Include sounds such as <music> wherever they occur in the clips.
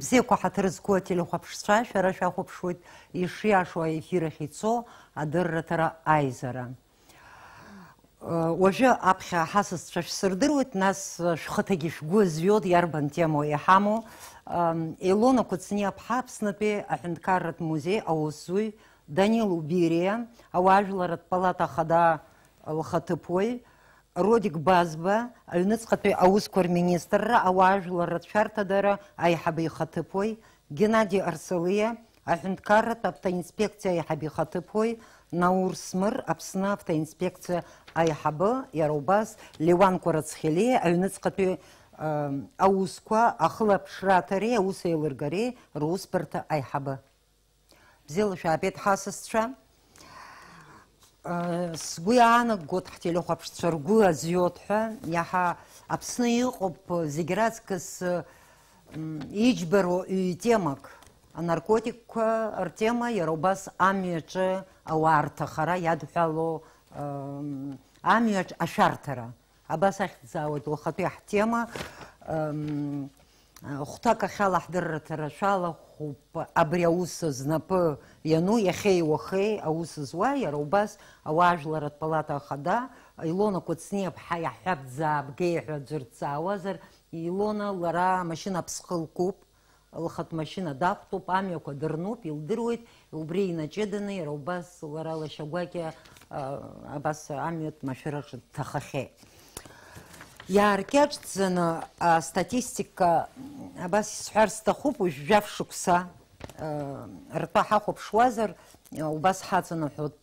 бзиақәа ҳаҭыр атере хәаԥшцәа шәара шәахәаԥшуеит ишиашоу аефир ахь ицо айзара. аизара э, уажәы аԥхьа ҳасасцәа шәсырдыруеит нас э, шәхаҭагьы шәгәы ярбан тему тема иаҳамоу елона қәацниа ԥҳа аԥснатәи аҳәынҭқарратә музеи аусзуҩ данил убириа ауаажәларатә палата ахада э, лхаҭыԥуаҩ родик базба аҩныҵҟатәи аусқәа министрры Ауажула жәлар рацәшәарҭадара аиҳабы ихаҭыԥуаҩ геннадий арсалиа аҳәынҭқарратә автоинспекция Айхаби Хатыпой, наур смыр Апсна, Автоинспекция Айхаба, Ярубас, Ливан леуанкәа рацхелиа аҩныҵҟатәи Ахлаб ахылаԥшра аҭареи аус еилыргареи Айхаба. Взял еще опять ҳасасцәа سعی گو گود حتی لقح پشت سرگو از یاد هن یا ها ابسنی خوب زیگرات کس یچ بر رو یه تیمک انارکوتیک ارتیما یا روباس آمیج آوارت خرا یاد فلو آمیج آشارتره. آباسه خدایا تو خطی احتیما хәҭак ахьала тарашала хуп абри ауса знапы иану иахьеи уахеи ауса зуа иара убас ауаажәларатә палата ахада илона кәацниаԥҳа иаҳҳәабӡаабгеи ҳәа аӡәыр ауазар, илона лара амашьына ԥсхы лкуп лхатә машина дақәтәуп амҩақәа дырнуп илдыруеит убри инаҷыданы иара убас лара лашьагәакьа абас амҩатә машәыраҿы дҭахахьеит Иааркьаҿӡаны астатистика абас исҳәар сҭахуп уажәжәаф шықәса э, ртәа ҳахәаԥшуазар э, убас ҳаҵанаҳәот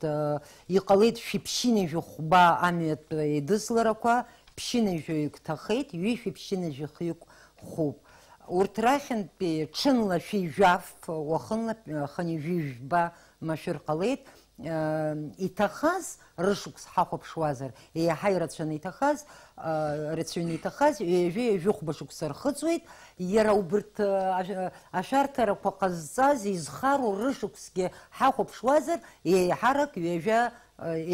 иҟалеит э, шәиԥшьынажәи хәба амҩатә еидызларақәа ԥшьынажәи еигәҭахеит ҩышәи ԥшьынажәи хҩык хуп. урҭ рахьынтәи ҽынла шәижәаф уахынла хынижәижәба машәыр ҟалеит Э, иҭахаз рышықәс ҳахәаԥшуазар еиҳа ирацәаны иҭахаз э, рацәаҩны иҭахаз ҩажәи хәба шықәса рхыҵуеит иара убырҭ э, ашәарҭарақәа ҟазҵаз изхару рышықәсгьы ҳахәаԥшуазар еиҳарак ҩажәа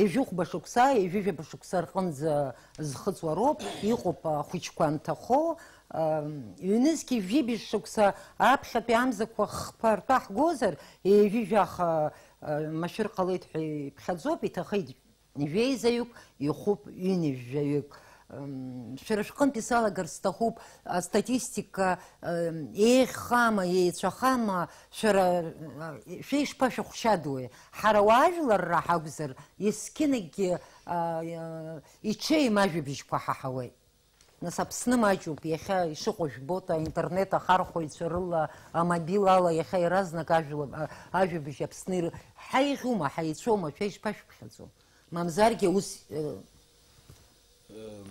ежәыхәба шықәса ежәыжәба шықәса рҟынӡа зхыҵуа роуп иҟоуп ахәыҷқәа анҭахоу ҩнызқьи жәибжь аԥхьатәи амзақәа хԥа ртәа ҳгозар ежәижәаха машыр ҟалеит ҳәа иԥхьаӡоуп, иҭахеит ижәеизаҩык, ихәуп ҩынижәжәаҩык. Шәара шәҟынтә исалагар сҭахуп астатистика еиӷьхама, еицәахама, шәара шәеишԥашәыхәшьадуеи. Ҳара уаажәларра ҳакәзар, есқьынакгьы иҽеим ажәабжьқәа ҳаҳауеит. насапсны маджуб еха шуқуш бота интернет ахар хойцырла амабилала еха и разна кажула ажубиш апсны хайхума хайцома чеш паш пхазу мамзарге ус э, <coughs>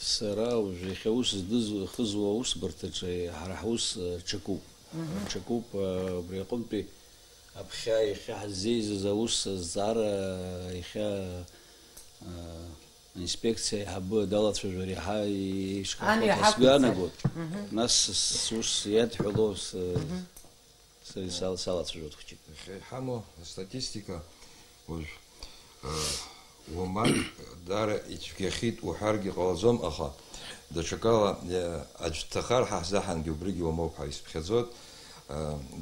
сара уже еха ус дыз хызва ус бартаче хара э, э, ус чаку чаку бриқунпи апша еха хазиз за ус зара еха инспекция або дала цвежори хай шкафа сгана год нас сус яд хулос сали сал сала цвежот хчи хамо статистика уж ومان دار اتفكيخيت وحارجي قوازوم اخا دا شكالا اجتخار حزاحان جبريجي وموب حايس بخيزوت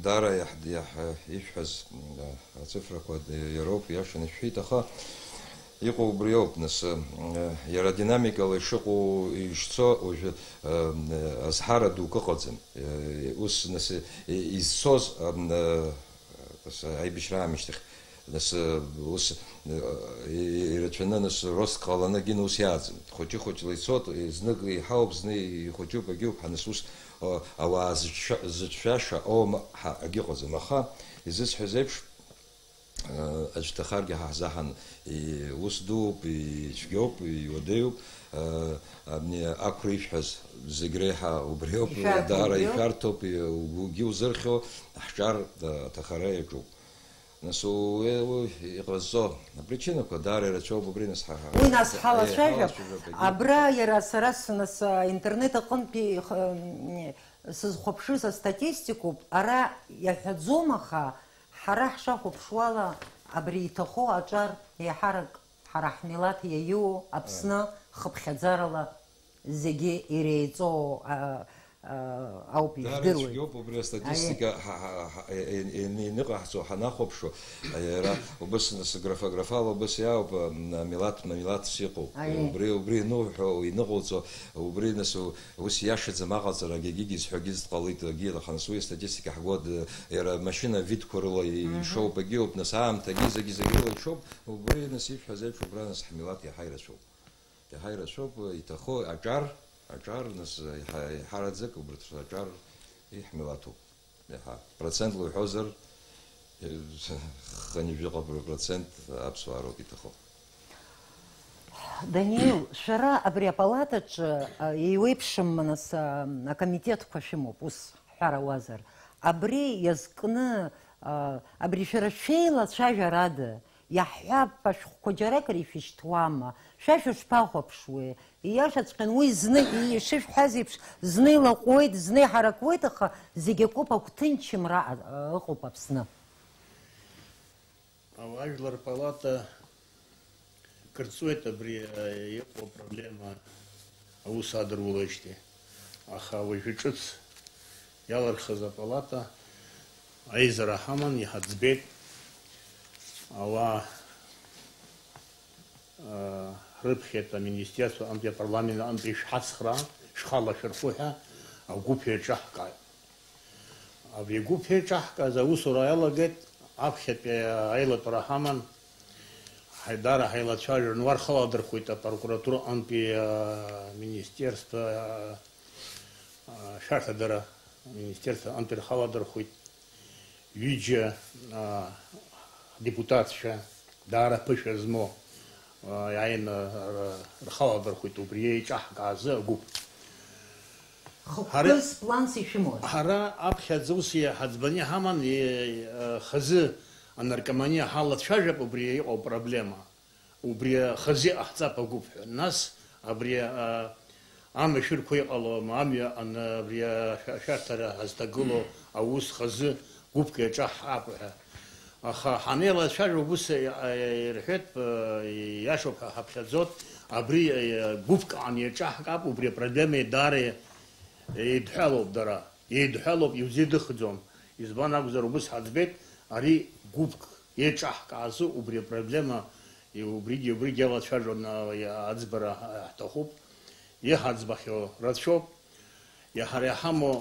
دار يحد يحفز صفرك ود يروب يحشن اتفكيت اخا იყო უბრიოდნეს ერადინამიკალი შეყო ისო უჟე ასхара დუკა ყოცენ ის ის ისოს ეს აიბიშრამიშტი ეს ის ერაჩენანას როსკალანა გინოსიაც ხოჭი ხოჭლი სოთ ზნგი ჰაუბზნი ხოჭი ბაგიო ფანსუს ავაზ ზჩაშა ომ ჰაგი ყოზე მახა ეს ეს ჰეზებში აჯთახარგი ჰაზაჰან უსდუბ ჩგიოპ იოდეუბ ამნი აკრიშჰას ზეგრეჰა უბრიოპ დარა იფარტოპ გიუზერხო ჰჭარ თახარეჯუ ნასო ეღოზო პრიჩინო კოდარე რაჩო ბრინეს ჰაჰა უნას ჰალას შეჟა აბრა ერას რას ნას ინტერნეტ აყონ პი ნე სოზ ხოფშუ სა სტატისტიკუ არა იაჰაძომახა ҳара ҳшахәаԥшуала абри иҭаху аҿар еиҳарак ҳара ҳмилаҭ иаиуоу аԥсны хыԥхьаӡарала зегьы иреиҵоу აუპი ჯდილოი ის გიოპობრია სტატისტიკა ენენ ნახო ხანახობშო რა უბსნას გრაფაგრაფალ უბსია უბ მილათ მილათ სიყო უბრი უბრი ნოჰო ინოღოцо უბრი ნასო უსიაშე ზმაღაზრა გიგიგის ჰოგიზ ყალით გიელა ხანსუ სტატისტიკა ჰგოდ ერა მაშინა ვით ქორლა იშოუ პგიოპნა საამთა გიზა გიზა გიელა ჩობ უბრი ნასი ფაზე ფუბრანას ჰმილათი ჰაირაშო ჰაირაშო იტახო აჯარ აჭარ ნას ჰარაძე კუბრთს აჭარ იჰმილათუ ეხა პროცენტული ჰოზერ ხანი ვიყავ პროცენტ აბსვარო კითხო Даниил, шара абри апалатач и уипшим нас на комитет кошему пус хара уазар. Абри язкны абри шара шейла шажа рада. яхьяпаш ходжарек рифиш твама шешуш пахопшуе яшац кен уи зны и шеш хазипш зны лаквойт зны харакойт ха зиге копа кутынчим ра э, окупапсна авайлар палата кырцуэта бри э, его проблема аусадр улэште аха вышучц ялар хаза палата айзра хаман яхацбет Э, рыбхета министерство парламент ала рыԥхьатә аминистерство а апарламент антәи а шхалашәырфу ҳәа агәыԥ еиҿаҳкааит абри агәыԥ еиҿаҳкааз аусура иалагеит аԥхьатәи э, аилатәара ҳаман ҳаидара ҳаилацәажәон уархаладырхәит апрокуратура антәи э, министерство шәаҭадара министерство антәи рхаладырхәит ҩыџьа دیپوتات شه داره پش از این رخوا برخوی تو بریه چه اح گازه اگوب خب پلس پلانسی شمار هرا اب خیدزوسی حدبانی همان خزی انرکمانی حالت شاشه پو بریه او پرابلیما و بریه خزی احطا پا گوب ناس بریه آم شرکوی آلو مامی آن بریه شرطر هزتگولو اووز خزی گوب که چه اپو ها ახა ჰანელა შაჟუბუსე ერჰეთ იაშოკა ჰაფშაძოთ აბრი გუფკანი ჭაჰკაპ უბრე პრობლემე დარე ედჰალობდარა ედჰალობ იუზიდხძომ იზბანაგზრუბუს ჰაძბეთ არი გუფკ ეჭაჰკაზუ უბრე პრობლემა ი უბრი უბრი გელა შაჟონა აძბრა ათოხუ ი ჰაძბახო რაცშო ი ჰარე ჰამო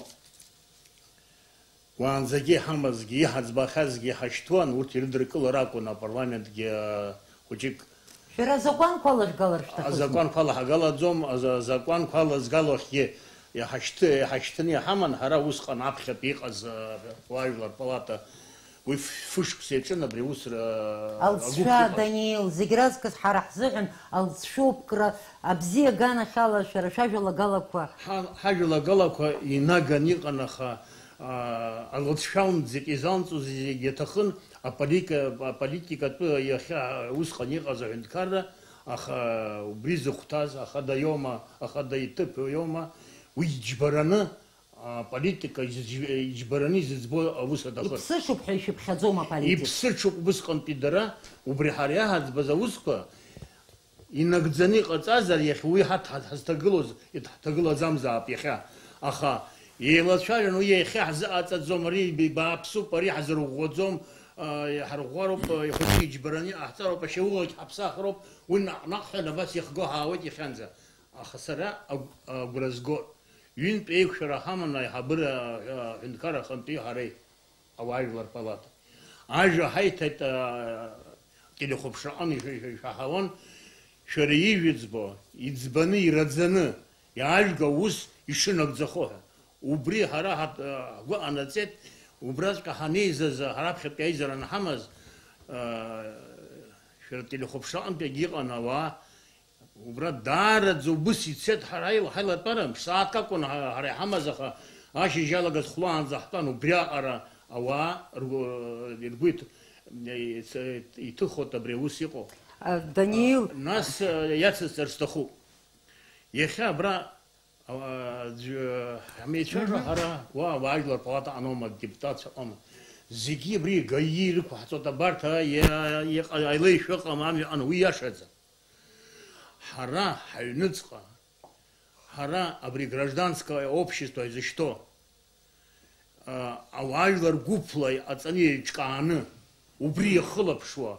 Уаанӡагьы иҳамазгьы, иҳаӡбахазгьы иҳашьҭуан, урҭ ирыдыркылар акәын апарламентгьы хәыҷык. Шәара азакәанқәа алажәгалар шәҭахызма? Азакәанқәа алаҳгалаӡом, азакәанқәа алазгалахгьы иҳашьҭны иҳаман, ҳара усҟан аԥхьатәи иҟаз уаажәлар палата уи фышықәс иаҿын абри усра алҵшәа даниил зегь разказ ҳара ҳзыҳәан алҵшәоупкра абзиаганахь ала шәара шәажәалагалақәа ҳажәалагалақәа инаган иҟан аха ალოცხაუნ ზიკიზანცუზი გეთხუნ აპოლიკა პოლიტიკა თუ იახა უსხან იყაზა ენკარდა ახა უბრიზ ხუთაზ ახა დაიომა ახა დაიტიპ იომა უიჯბარანა პოლიტიკა იჯბარანი ზიბო უსა დახა ის შუფხი შუფხაზომა პოლიტიკა ის შუფ უს კონპიდერა უბრიხარია ჰაზბაზა უსკა ინაგძენი ყაცაზარი ხუი ჰათ ჰასტაგლოზ ეთ ჰასტაგლოზ ამზა აპიხა ახა Еилацәажәан уи иахьаҳзы аҵаӡом, ри бааԥсуп, ари ҳзырӷәӷәаӡом, ҳарӷәӷәароуп, ихәыҷы иџьбараны иҟаҳҵароуп, ашьауӷагь ҳаԥсахроуп, уи наҟ-наҟ ҳәа абас иахго ҳаауеит иахьанӡа. Аха сара агәра згоит. ҩынтә еиқәшәара ҳаман аиҳабыра аҳәынҭқар ахантәи ҳареи, ауаажәлар палата. ажәа ҳаиҭеит телехәаԥшраҟан ишаҳауан, шәара ижәӡбо, иӡбаны, ираӡаны, иаажәга ус ишынагӡахо ҳәа. უბრი ჰარა აგვა ანაცეთ უბრას კაჰანიზეს ჰარაფ ხეპეიზერან ჰამაზ შერტილი ხობშან პეგიყანავა უბრა დარ ზუბსიცეთ ჰარაი ჰალა პარამ საათკა კონ ჰარე ჰამაზახა აში ჟალაგას ხლან ზახტან უბრი არა ავა რგუით იტუ ხოთა ბრევუს იყო დანიილ ნას яცეს წერსტოხუ ეხა ბრა А, амечара хара ва вагла палата анома депутация ома зегьы абри гаир иқәаҳҵоит абарҭ аилеишәа ыҟам амҩа ҟан уи иашаӡам ҳара ҳаҩныҵҟа ҳара абри гражданское общество изышьҭо ауаажәлар гәыԥла а, аҵаны еиҿкааны убри иахылаԥшуа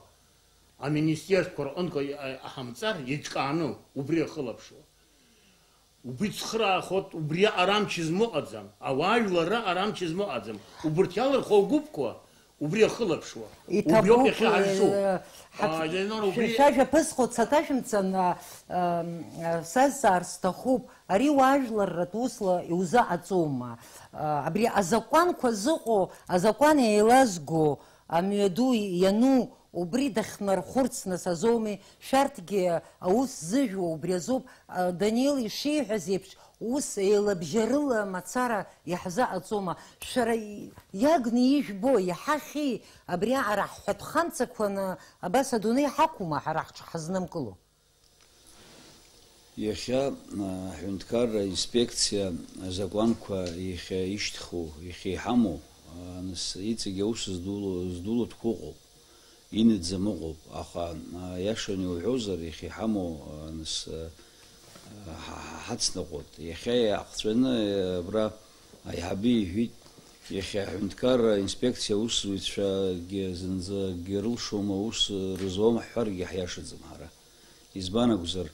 аминистерствқәа рҟынтәи а, аҳамҵар еиҿкааны убри иахылаԥшуа უბიცხრა ხო უბრი არამჩის მოაძამ ავაილარა არამჩის მოაძამ უბრტიალერ ხო გუბკო უბრი ხლებშვა უბრი ხე აჟუ შეშა ფეს ხო ცათაშმცან სესარს და ხუბ ари важлар ратусла и уза ацума абри азакуан квазыго азакуан елазго амеду яну убри дахнархурцны сазоуми шәарҭгьы аус зыжәуа убри азоуп даниил ишиҳәаз еиԥш ус еилабжьарыла мацара иаҳзаҟаҵома шәара иагны ижәбо иҳахьи абри аҟара ҳҳәатәханцақәаны абас адунеи ҳақәума ҳара ҳҽҳазнамкыло иахьа ҳҳәынҭқарра инспекциа азакәанқәа иахьа ишьҭху иахьа иҳамоу нас иҵегьы аус здуло здуло дқәыҟоуп инаӡам ыҟоуп аха иашан иуҳәозар иахьа иҳамоу нас ҳацныҟәот иахьа иаахҵәаны абра аиҳаби иҳәит иахьа аҳәынҭқар инспекциа аусзуҩцәагьы зынӡа акгьы рылшом аус рызом ҳҳәаргьы ҳиашаӡам ҳара избан акәзар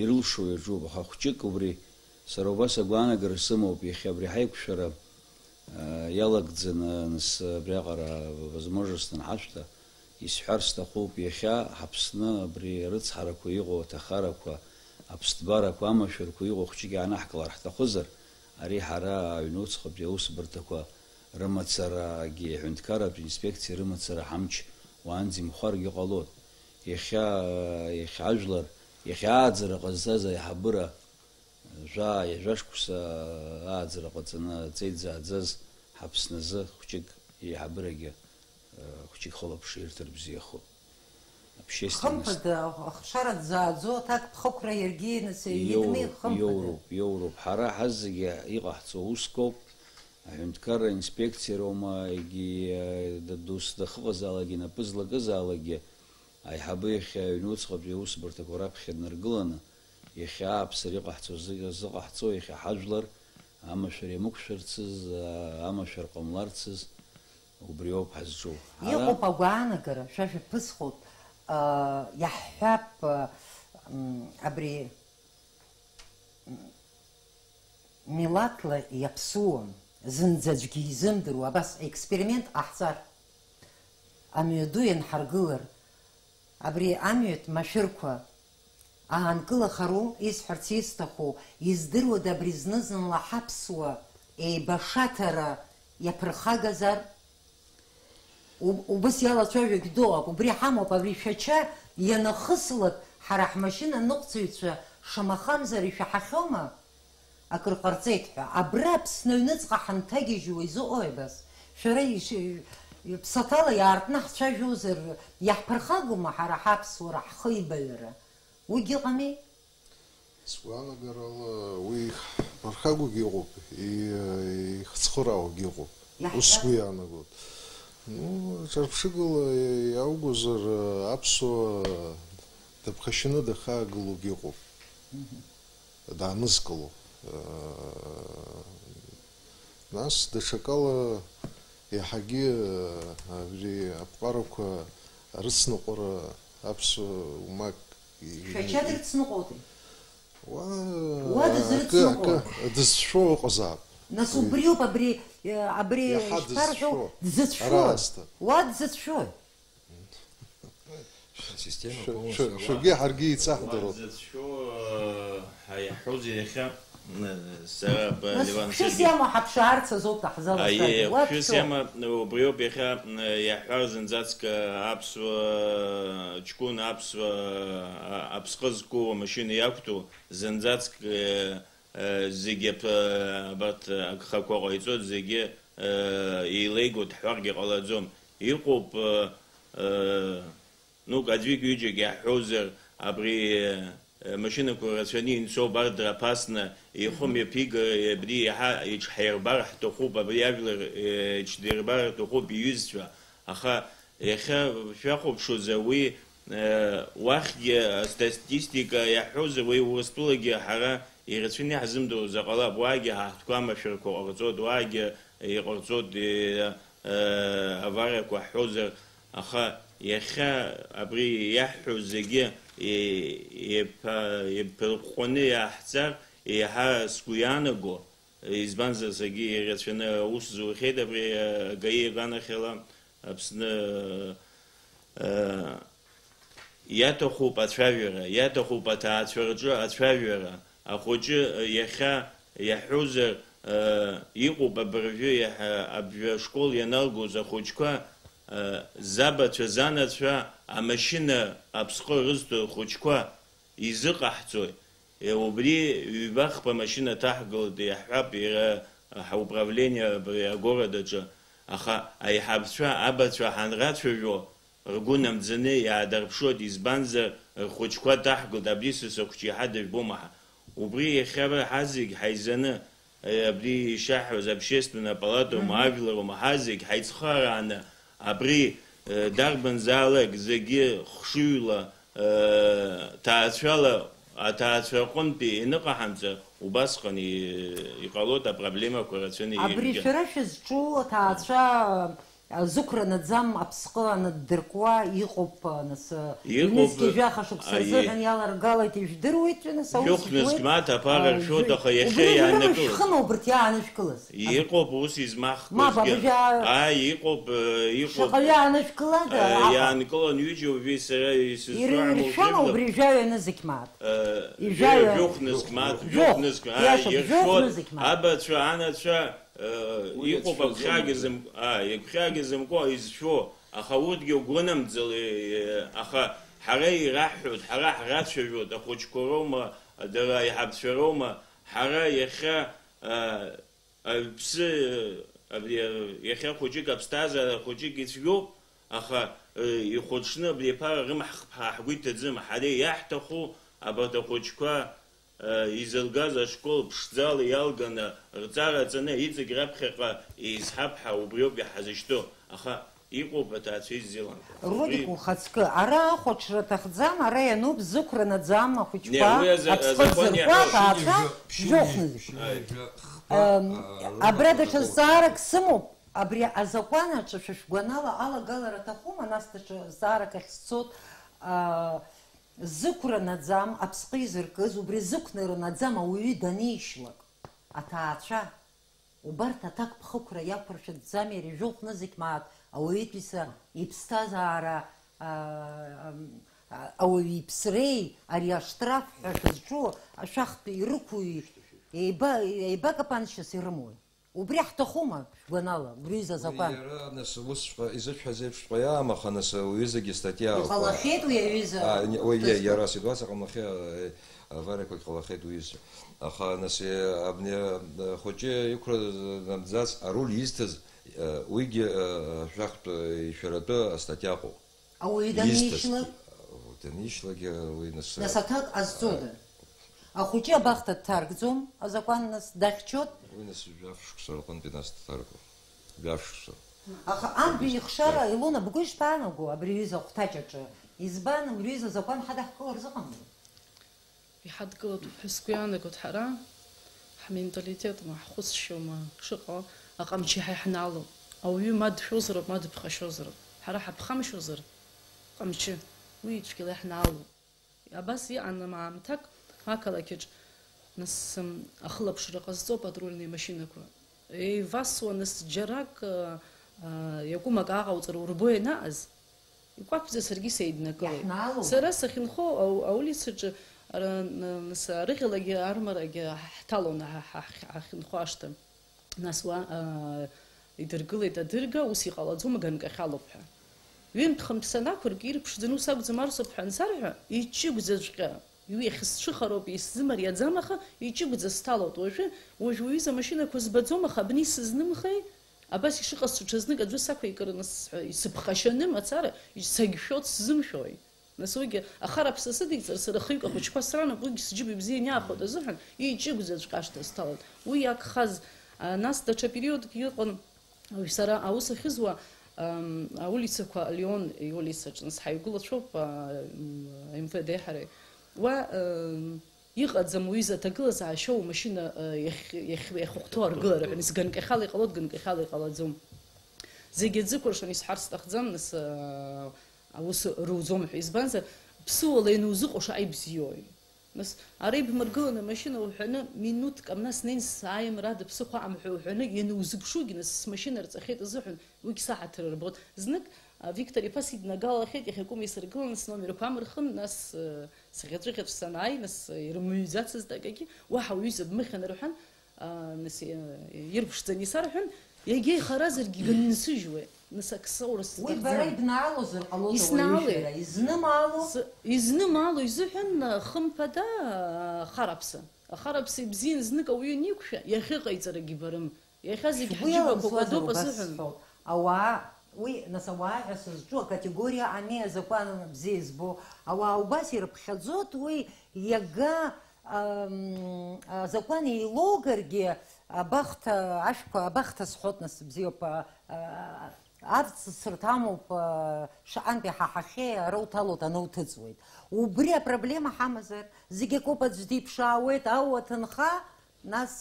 ирылшо иаҿуп аха хәҷык убри сара убас агәаанагара сымоуп иахьа абри ҳаиқәшәара иалагӡаны нас абриаҟара возможностьтан ҳашәҭа исҳәар сҭахуп иахьа ҳаԥсны абри рыцҳарақәа иҟоу аҭахарақәа аԥсҭбарақәа амашәарқәа иҟоу хчыгьы аанаҳкылар ҳҭахызар ари ҳара аҩнуҵҟатәи аусбарҭақәа рымацарагьы аҳәынҭқарратә инспекциа рымацара ҳамч уаанӡа имхәаргьы ҟалот иахьа ажәлар иахьа ааӡара ҟазҵаз аиҳабыра жәа иажәашқәса ааӡара ҟаҵаны ҵеиdzааӡаз ҳаԥсназы хәҷык еиҳабырагьы хучи холоп шерзер бзия хо вообще стан хам да ахшара заадзо так хокра ергин се идми хам европ европ хара хазге игахцо уско аюнткар инспекция рома иги да дус да хвазалаги на пызлага залаги ай хабы ихе нуц хобе ус бортакораб хеднаргылана ихе апсар игахцо зига зига хацо ихе хажлар амашри мукшерцыз амашар комларцыз убри ауп ҳазҿу иҟоуп агәаанагара шәа шәаԥысхоит э, иаҳҳәап э, абри милаҭла иаԥсуам зынӡа аӡәгьы изымдыруа абас експеримент ҟаҳҵар амҩаду ианҳаргылар абри амҩатә машәырқәа аанкылахару исҳәарц исҭаху издыруада абри зны-зынла ҳаԥсуа еибашаҭара иаԥырхагазар убас иалацәажәогь дыҟоуп убри ҳамоуп абри шәача ианахыслак ҳара ҳмашьына ныҟәцаҩцәа шамахамзар ишәаҳахьома акыр ҟарҵеит ҳәа абра аԥсны аҩныҵҟа ҳанҭагьежьуа изыҟои бас шәара ԥсаҭала иаартны ҳцәажәозар иаҳԥырхагома ҳара ҳаԥсуара ҳхы ибаҩра уигьы ыҟами сгәаанагарала уи ԥырхагогь иҟоуп ихцхырааугь иҟоуп ус сгәы иаанагоит Ну, жарпшыгыл яугузыр э, апсо дыпхащыны дыхагылу гиғу. Данызгылу. Нас дышакала яхаги абри э, апқараққа рыцныҟора апсо умак. Уа, нас убрё побри э, обри старшо зацшо вот зацшо система полностью что где харги ицахдоро зацшо хай хузи ха سبب ليفان شو سيما حب شعرت زوت تحزل اي شو سيما بريو بيخا يا حازن زاتك ابس تشكون ابس ابس قزكو ماشين ياكتو زنزاتك ზიგე აბათ ხაქვა ყოიწო ზიგე ილეგოთ ხარგი ყოლაძომ იყოფ ну გაძვიგიჯი გაჰოზე აბრი машина кураციონი ინსო ბარ დრაფასნა იხომ ეფიგ ებრი ჰა იჩ ჰერბარ ხტო ხუბა ბიაბლი ეჩ დერბარ ხტო ხუბი უზჩა ახა ეხა შეხობ შოზევი ვახი სტატისტიკა ეხოზე ვი უსტულიგი ჰარა იღეცინი აზიმდოზა ყველა ვაგი თქვამაშო ყოღაზო ვაგი იყოზო დე ავარე ყო ჰუზე ახა ეხა აბრი იჰუზეგი ეპა ეპრონე აჰცა ეჰა სკუიანგო იზბანზეგი იღეცინე უსზუ ხედაბრი გაიგანა ხელა აბსნე ა იათო ხუპა ჩავიერა იათო ხუპა თა ჩვერჯო ჩავიერა ахәыҷы иахьа иаҳҳәозар иҟоуп абыржәы иаҳа абжәа ашкол ианалгоз ахәыҷқәа забацәа занацәа амашьына аԥсҟы рызҭо рхәыҷқәа изыҟаҳҵоит убри ҩба-хԥа машьына ҭаҳгылт иаҳҳәап иара ҳауправление абри агорадаҿы аха аиҳабцәа абацәа ҳанрацәажәо ргәы намӡаны иаадырԥшоит избанзар рхәыҷқәа ҭаҳгылт абри сысахәҷ иаҳа дыжәбома ҳа убри ехаба хазиг хайзана э, абри шахва забшестна палату мавилеру хазиг хайцхарана абри э, дарбан залег зеги хшуйла э, таачала атаачаконти инака хамза убасхани иқалота проблема корацини абри шараш чула таача ზუქრანა ძამ აფსხანა დერკვა იყოფანს იმისი ვახაშო ქსეზენ ялар галатиш дируит ჩვენ საუბრობთ იყო ეს გმათ აფალერ შო და ხა ეხე ანა თუ ხნო ბრთ ანა შკლას იყო ბუს ის მახკოს აი იყო იყო ხა ანა შკლა და ანა კლო ნიუჯო ვის რა ის ის რა ხნო ბრიჟე ანა ზიკმათ იჟე იყო ხნეს გმათ იყო ხნეს გა აი ეხო აბა ჩა ანა ჩა иҟоуп агәхьаагьы зымк аа агәхьаагьы зымко изшәо аха урҭгьы угәынамӡал аха ҳара ираҳҳәоит ҳара ҳрацәажәоит ахәыҷқәа роума дара аиҳабцәа роума ҳара иахьа аҩԥсы абри иахьа хәыҷык аԥсҭазаара хәыҷык ицәгьоуп аха ихәаҽны абри аԥара рымҳ ҳгәы иҭаӡым ҳара иаҳҭаху абарҭ ахәыҷқәа იზელგაზა სკოლ ფშძალ იალგანა ძარაცანე იძი გრაფხება ის ჰაფა უბიობი ჰაზიშტო ახა იყოფათ ათ ზილან როდი ხაცკ არა ხოჩრათა ხძამ არა ანუ ზუქრნა ძამა ხუჩვა აცხონია ჯოხნიშა აბრადა შასარაკ სმო აბრი აზაკვანა ჩშშგვანალა ალა გალარა თახუმა ნასტა შასარაკ ხსოთ აა зықәра наӡам аԥсҟы изыркыз убри зықәнара наӡам ауаҩы данишьлак аҭаацәа убарҭ аҭак ԥхықәра иақәыршәаӡами ари жәохәны зықьмаак ауаҩытәыҩса иԥсҭазаара ауаҩ иԥсреи ари аштраф ҳәа шәызҿу ашәахтәи ирықәуи еибакапаншьас ирымои убри ҳҭахума гәанала бриза закәа иара нас усҵәҟьа изышәҳәаз еиԥшҵәҟьа иаамаха нас э, уи зегьы статиа иҟалахьеит уи аҩыза ои иара аситуациа ҟамлахьы э, авариақәа иҟалахьеит уи изы аха нас абни э, хәыҷы иқәра намӡац аруль изҭаз уигьы шәахтә ишәаратәы астатиа ҟоуп ауаҩы данишьлак данишьлакгьы уи нас нас аҭак азҵода ახუჭი აბახთა თარგზომ აზაკვანს დახჭოთ ვინეს ვიაფშქს რაღონ დინას თარგო ვიაფშქს ახა ამ ბიხშარა ილონა ბგუშ პანოგო აბრიზა ხთაჭაჭა იზბან ბრიზა ზაკვან ხადა ხორზაყამ ვიჰადგოთ ფესკიანეგოთ ხარა ჰამინტოლიტეტ მახუს შომა შოყო აყამჩი ჰაიჰნალო აუი მად შოზრო მად ფხა შოზრო ხარა ჰაფხამ შოზრო აყამჩი უიჩკი ლეჰნალო აბასი ანა მამთაკ აკალაკეჭ ნს ახლაფშრა ყაზო პატრულიე მაშინაკვა ე ვასონს ჯერაკ იყო მაგაღა უწრ ურბოენას იყაფზე სერგი სეიდნაკო სერა სახინხო აულიცჭ ნს რიხელაგი არმარაგი ჰთალონა ახინხო აშტა ნასვა იდერგლეთა დერგა უსიყალაძო მაგანკახალოფა ვინ თხმსანა ქურგირ ფშდნუსაგ ძმარსო ფანსარა იჩი გძეჭკა ვიხს შეხარობი ზმარია ძამახა იჭიგძა სტალოთ ვეშე ვეშე ვიზა მაშინა ქოსბაძომახა ბნის ზნმხეი აბას შეხას ჩეზნიკა ძვე საქვე იკრნას ისფხაშენე მაცარა ისაგშოც ზმშოი ნასოიგე ახარაფსასა დიწერს რა ხიკა ხუჩქა სრანა ვიგი სჯიბი ბზინი ახოდა ზახან იჭიგძა ჭყაშთა სტალოთ უი აქ ხაზ нас до ча период იყონ ვისარა აუს ხიზვა აულიცა კვალიონ იულიცა ჩნს ჰაიგულა შოპა იმ ფედე ხარე ويقدم اه، ويزا تقلز على شو ماشينا اه، يخوختوار قلر يعني سجن كحالي قلود جن كحالي قلود زوم زي جد ذكر شو نسحر استخدم نس عوس اه، روزوم في حزبانس بسوا لينو زق وش أي بزيوي بس عريب مرقونا مشينا وحنا مينوت ناس نين سايم راد بسوا عم حنا ينوزق شو جنس مشينا رتأخيت الزحن ويك ساعة تربط زنك Виктор иԥас иднагалахьеит иахьакәым исыргыланыс номерқәа амырхын, нас саӷьаҵәыӷьаҵә санааи, нас ирмыҩӡацызт акагьы, уаҳа уҩыза бмыхьан рҳәан, нас ирԥшӡан исарҳәан, иагьа ихаразаргьы ганнсыжьуеит. нас аксаурас уи бара ибнаалозар ҟалозар иснали изнымало изнымало изыҳәан хымԥада хараԥса ахараԥса ибзиан знык ауаҩы аниқәшәа иахьыҟаиҵарагьы барым иахьа зегьы ҳаџьыбақәа кәадоуп азыҳәан ауаа уи насауаа ҳәа сызҿу акатегориа анеиз акәанын бзиа избо ауаа убас ирыԥхьаӡот уи иага азакәан еилогаргьы ашәқәа сҳәот нас бзиоуп амоуп убри апроблема ҳамазар акоуп аӡә нас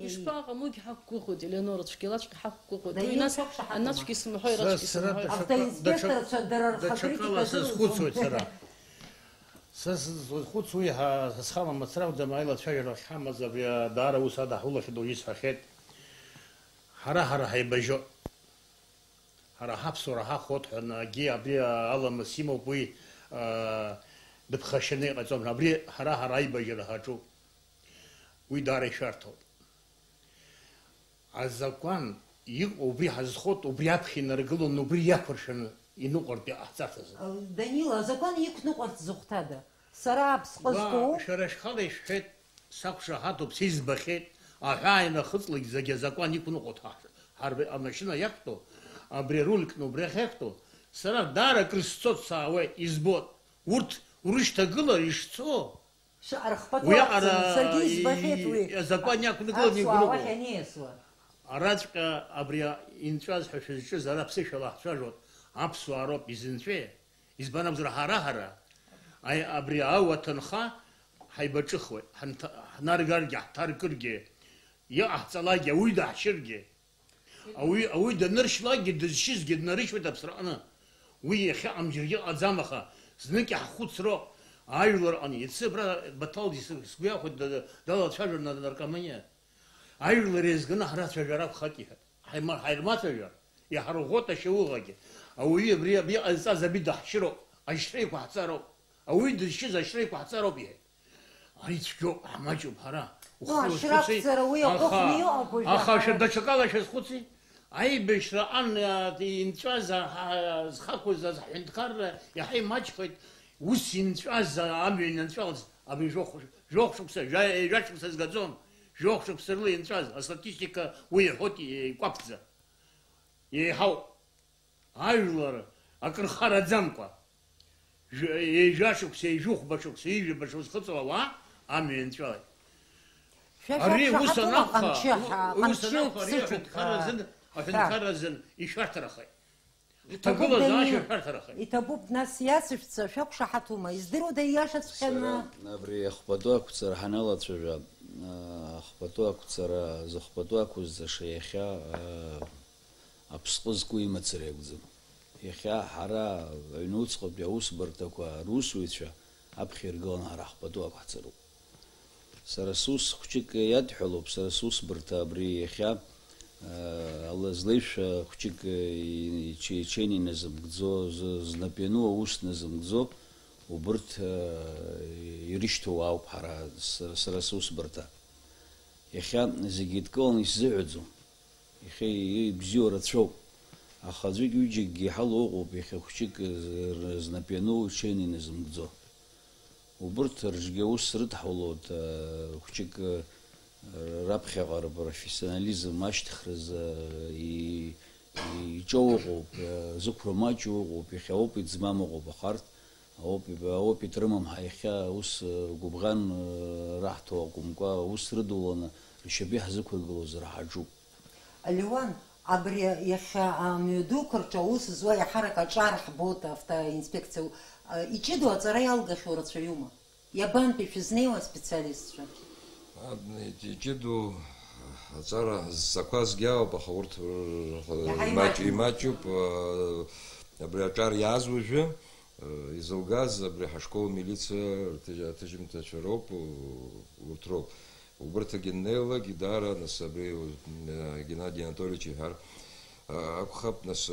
ишпага мы хаккуху деленорочки лачки хаккуху дуйнас аначки сим хойрачки сим хойрачки авто инспектор чо дарар хакрики сас хуцуй сара сас хуцуй ха схама мацрав дамайла чагер хамаза би дара уса да хула шду ис хахет хара хара хай бажо хара хапсура ха хот хана ги аби алам симо буй э дпхашене гацом набри хара хара хай бажо хачу уй дара шарто აზაკვან იყო უბი აზხოთ უბი აფხინარგლო ნუბი აფურშენ ინუ ყორდი აცაცაზ დანილ აზაკვან იქნუ ყორდ ზუხთადა სარაბს ყოსკო შერეშ ხალე შეთ საქშა ჰატობს ის ბხე აღაინა ხწლი ზაგე ზაკვან იქნუ ყოთა ჰარბე ამაშინა იაქტო აბრე რულკნუ ბრეხეხტო სარა დარა კრისტოც სავე იზბოთ ურთ ურიშთა გლა იშცო შარხ პატა ზაგე ზბხე თუ ზაკვან იქნუ ყოდი გრუბო آرایشگاه ابریا این چهارش هشتاد چه زارا پسش شد. آب سوار و بیزند فی. از بنا بزرگ ای ابریا و تنها های بچه خوی. هنرگار یه تارگرگی. یا یه وید احشرگی. اوی اوی دنرش لگی دزشیز گی آن. وی یه خیلی امجری زنکی خود سر. Ай, Лор, они, и აილ რეზგენ ახრაცაჟარა ხაკიჰა აიმა ჰაიმაცაჟარ იარო ღოთა შეუღაგე აუი ებრია ბი ანსაზა ბი დაშირო აშრეი ყაცარო აუი დიში ზაშრეი ყაცარო ბი აი ძო ამაჯო ფარა ახა შედა ჩკალა შეს ხუცი აი ბეშრა ან ინჩაზა ხაკუზა ზენტკარ იაი მაჩხეთ უსინჩაზა ამინ ინჩაზა ამი ჟოხ ჟოხ შუქსა ჟაი ჟოხ შუქსა ზგაძონ жокшук сырлы интраз, а статистика уйхот квапца. Ехау ажлара акырхараӡамкәа еижәашықәса, еижәыхәбашықәса, еижәбаша узхыҵуа ауаа амҩа нҵәалеит. Ари ус анакәха, ус анакәха, ари аҳәынҭқарра азын, аҳәынҭқарра азын ишәарҭарахеит. Иҭагылазаашьа шәарҭарахеит. Иҭабуп, нас иасышәца шәақәшаҳаҭума, издыруада ииашаҵәҟьаны? Абри ахәбатәы ақәҵара ҳаналацәажәап. ხბატო აქვს რა ზხბატო აქვს ზე შეხა აფსყოს გუიმაცრეგზე ეხა ჰარა ნუცხობ და უსბერტაკვა რუსულიშა აფხირგონ არა ხბატო აქვს რა სარასუს ხჭიკ ядჰელობ სარასუს ბრთა ბრი ეხა ალა ზლიშ ხჭიკ ჩეჩენინეზ ბძო ზნაპენო უსნეზ ბძო უბრთ ირიშთო აფარა სრესუს ბრთა ეხა ზიგიტკონ ისზეძო ეხა იბზიორა ცო ახაზვი გიჯი გიჰალოღო ეხა ხუჩიკ ზნაპენო შენინე ზმგძო უბრთ რჟგეუ სრთ ჰოლოთ ხუჩიკ რაფხევარ პროფესიონალიზმ მაშტხრზ ი ჯოუღო ზუქრო მაჯოუღო ეხა ოპი ძმამოღო ხარ ауп трымам ҳаихьа ус гәыбӷан рахто акәымкәа ус рыдуланы ршьапы иаҳзықәгылоз раҳаҿуп леуан абри иахьа амҩадуқәа рҿы аус зуа иаҳарак аҿар ҳбот автоинспекциа иҷыду аҵара иалгахьоу рацәаҩума иабантәи шәызнеиуа специалистцәа иҷыду аҵара зцақәазгьы ауп аха урҭ имаҷуп абри аҿар язву уажәы Э, из Алгаза, Брехашкова милиция, Тежимта Чароп, Утроп. Убрта Геннела, Гидара, Насабре, Геннадий Анатольевич Игар. А, Акухап нас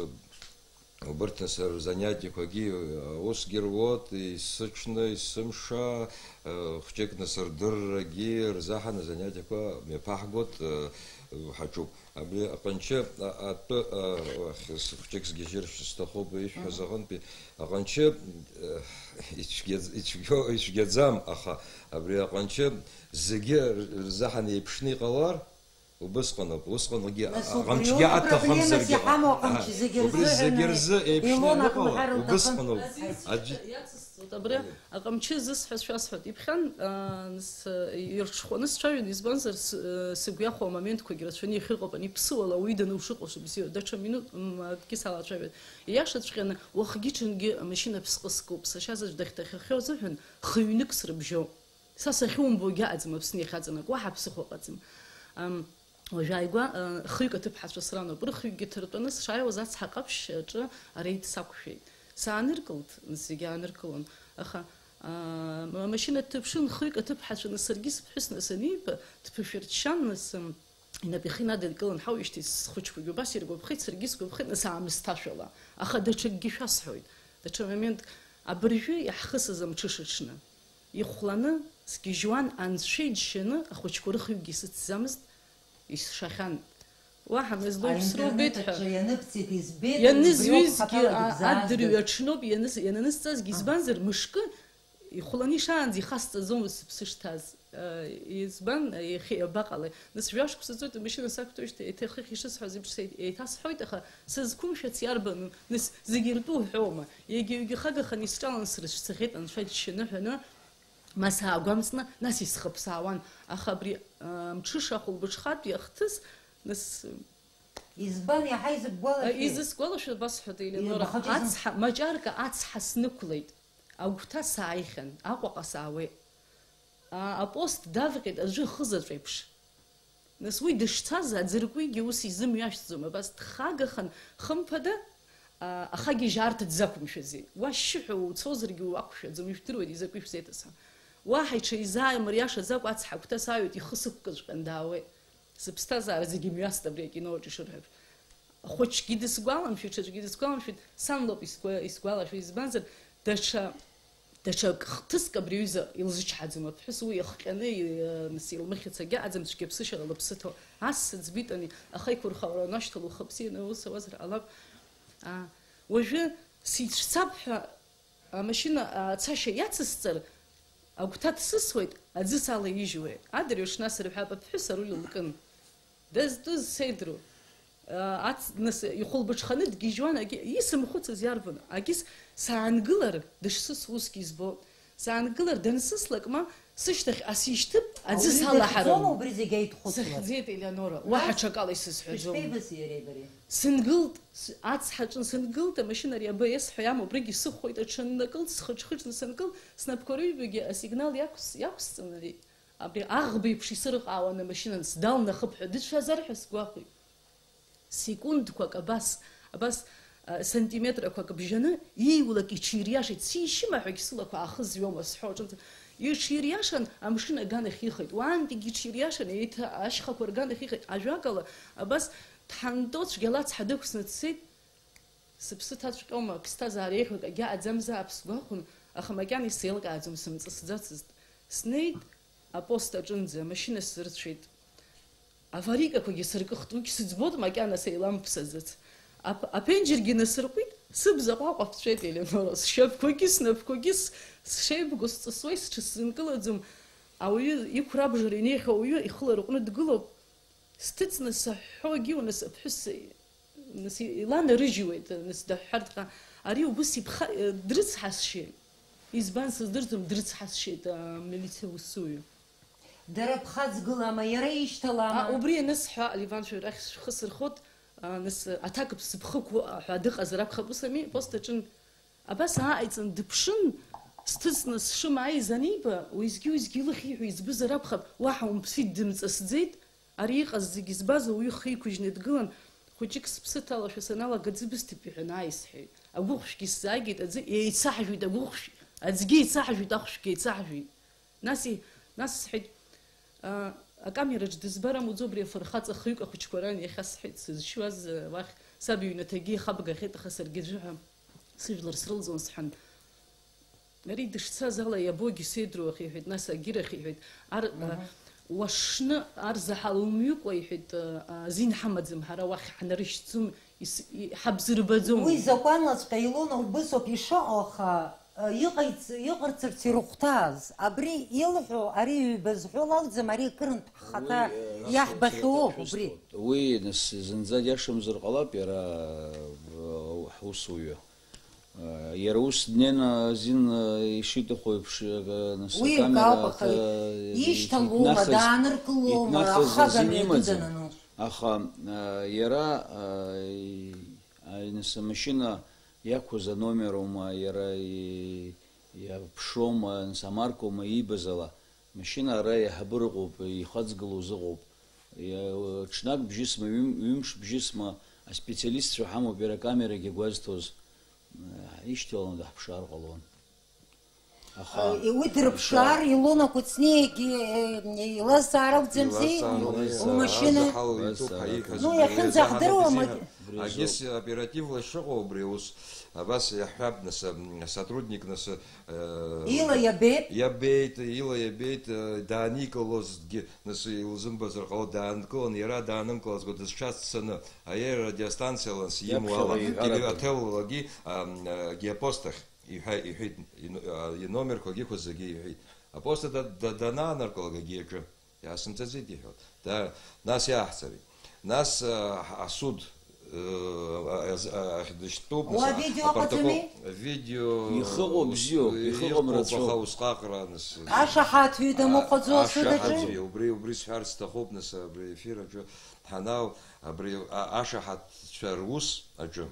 Убрт нас занятий хоги, а, ос гервот, и сочно, и сымша, а, хчек нас рдыр, ги, рзаха на занятия, мепахгот, хачуп. абри аҟанчы атәы сыхәҷык згьежьыршәа сҭахуп аха абри аҟанчы зегьы рзаҳан еиԥшны иҟалар убысҟаноуп усҟангьы аҟамчгьы аҭахымзаргьы убри зегьы рзы Добре. А там че зис хэс шас хэт. Ибхан нс йорчхонис чайун избанс сигуя хома момент кугира чуни хиргопани псуала уидан ушиқос биси да чэ минут ки салачэ. Я шэчхэн лохгичинги машина псқыскуп. Сашаз дэхтэ хэхёзэ хэн хыюник србжо. Саса хиум буга азма псни хазна гуа хапсы хоқазм. Ам ожайга хыюка тэбхасра срано бур хыюги тэртэнс шайо зац хақапш чэ рейд сакшэйт. саанырклт нсиги анырклон аха а машина тпшин хык тпхашны сергис пхсны сниб тпфирчаннс ина бихина дэлклон хауиштис хучкуги басирго пхи сергис гупхны саамсташвала аха дачэгги шасхойт дача момент абрыжи яхысызм чышычны ихланы скижван аншидшны хучкурхыгис цзамс ис шахан واحد مزدوج آره، سرو بيتها يا نس ويز عدري يا شنوب يا نس يا نس تاز جيز بانزر مشكل خلاني شان زي خاص تزوم سبسش تاز جيز بان خي أبقى له نس رياش كسر زوج تمشي نسق توش تي تخي خيش تسح زي بس حوي تخا سز كم شت ياربن نس زيرتو حوما يجي يجي خا خان يستان سرش سخيت ان شوي تشنو هنا مساعو مثلا ناسی خب سخبسعوان اخبری مچوش اخو بچخاد нас избаня хайз гвала из гвала шо басхуда или нора ацха мачарка ацха снуклит агута сайхен аквака сауи а пост давгет жи хызатвепш нас уй дыштаза дзыркуиги ус изымяшцума бас тхагахан хымпада ахаги жарт дзакумшези вашхо цозрги уакшо дзумиштрует изакушсетаса ვაჰი ჩი ზაიმრიაშა ზაკვაც ჰაკუთა საიუტი ხსუკკუშენ დავე ზბსთაზ არის იგი მიასტებია კინოუჭიშურებ ხოჩ კიდის გვალამში ჩეჩ კიდის გვალამში სამლობის ის გვალაში ის ბანზე დაშა დაშა ხთს კბრივიზ ილზი ჩაძმო ფეს უი ხყენე მისილ მიხცა გა აძემ შეგებს შეღლობს თო ას ზბიტონი ახაი ქურხავრო ნაშთულ ხფსი ნოს ვაზრ ალავ ა ვაჟე სიცაფ მაშინა ცაშე იაცს წერ აგუთათსს ვეთ აძისალე იჟვე ადრიო შნასერ ვაპა ფესარული ლკნ დეს დეს სედრო э, ат нас юхулбычханы дгижван аги исмхуц зярбун агис саангылар дышсыз узкизбо саангылар дынсыз лакма сыштах асиштып адзы салахару зомо бризе гейт хуц зит элеонора ваха чакалис сыз хуз зомо сингыл ат хачын сингыл та машинари абс хуям бриги сыхойт ачын накыл сыхчхыч сингыл снапкори биги сигнал якс якс сценарий أبي أغبي بشي سرق عوانا آه، مشينا نسدال نخب حدش فازر حس قواقي سيكوند كواك أباس أباس آه، سنتيمتر كواك بجنة يولك يشيرياش تسيشي ما حيك سلاك أخز آه، يوم أسحوج أنت يشيرياش أن أمشينا غان خيخيت وان ديك يشيرياش أن يتا أشخا كور غان خيخيت أجواك الله أباس تحندوتش غلات حدوك سنتسيت سبسطاتش كوما كستاز عريخ وكا جا أدزمزا أبس قواخون أخما كاني سيلك أدزم سمتسزات سنيت აპოსტაჟუნძე მაშინას სრჩით ავარიკა ქოგი სრკხტუ ქსძბოდ მაკანას ელამფსაზეთ აფენჯირგი ნსრყვით სბზა ყაყავს შეტილე ნოროს შეფქოგი სნფქოგი შეფგოს წსვის ჩსინკლოძუმ აუი იქრაბჟრი ნიხა უი იხლა რყნ დგლო სტიცნა საჰოგი უნა საფსე ნსი ლან რიჯუეთ ნს დაჰარდა არი უბსი ბხა დრცხასში ის ბანს ზდრძუმ დრცხასში და მილიცე უსუიო дарабхаҵгылама, иара ишьҭалама? Убри анысҳәа, Ливан Шәыр ахь схы сырхот, нас аҭак сыԥхықә ҳәа дыҟазар акәхап, усами, постаҿын абас ааиҵан дыԥшын, сҭыҵны сшымааиз аниба, уеизгьы уеизгьы илыхиҳәо избызар акәхап, уаҳа умԥсит дымҵасӡеит, ари иҟаз зегьы збаз ауаҩы хеиқәыжьны дгылан, хәыҷык сыԥсы ҭалашәа саналага аӡы бысҭап иҳәан ааисҳәеит. агәыхшәгьы сзаагеит аӡы еицаҳжәит агәыхшә, аӡгьы еицаҳжәит, ахәшәгьы еицаҳжәит. Нас, нас сҳәеит, акамераҿ дызбарам уӡо абри афырхаҵа хҩык ахәыҷқәаран иахьа сҳәеит сызшьуаз уахь саб иҩнаҭагьы ихабгахьеит аха саргьы аӡәы сыжәлар срылӡон сҳан ари дышцаз ала иабогьы сеидру ахиҳәеит нас агирахь иҳәеит ар уашны арзаҳал умҩыкәа иҳәеит азин ҳамаӡам ҳара уахь ҳнарышьӡом ҳабзырбаӡом уи закәанлаҵәҟьа илона лбысоуп ишыҟоу аха Э, иҟарцарц ирыхәҭааз абри илҳәо ари ҩба зҳәо лакәӡам ари акырынтә ҳхаҭа э, иаҳбахьоуп убри уи нас зынӡа иашамзар ҟалап иара ҳусуҩы э, иара ус днена азин ишиҭаху еиԥш уи акаупаха ишьҭалома дааныркылома ахагамҩакыданану аха иара нас јако за номером иара и ма и иибазала машина чнак бжисма, ыҟоуп бжисма, а ҽнак бжьысма хамо бира камера ги иара акамерагьы гәазҭоз да пшар голон. И Аха. Уи дырԥшаар Илона Кәыҵниагьы илазҵаар у Лмашьына. Ну, я хин хм а иахьынӡахдыруам. Агис оперативла ишыҟоу А вас я иаҳҳәап нас э, сотрудник нас э, ила э, я иабеит ила Да дааникылозгьы нас и зархал. Да да илзымбазар ҟало даанкылан иара даанымкылазго дызҽаццаны аер радиостанциала симуала теллагьы гиапостахь იჰი იჰი ი ნომერ ხოგი ხოზი იჰი ა პოსტა და და ნა ნარკოლოგი გიჭო я синтези диход да нас я хцари нас асуд э э штоп а потом видео ихо бзио ихо мрацо хаус қақранс аша хат видео моқозосу деджи аша хат убри убри шарс та хобнаса бри эфира жо танау бри аша хат шарус аджо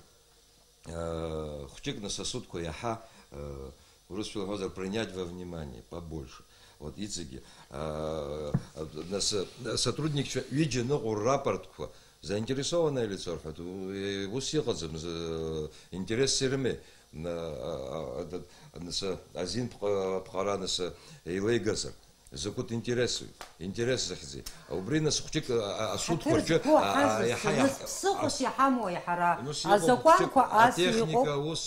Э, хучек на сосудку яха э, Русфилгозер принять во внимание побольше. Вот, ицеги. Э, сотрудник у рапортку заинтересованное лицо, усихазым, интерес серме, а, а, один пхаранаса и лейгазер. закут интересу интерес захзи убри насхучик асудхорчо ԥсыхәас иҳамоу иҳара азакәанқәа ас иҟоуп ус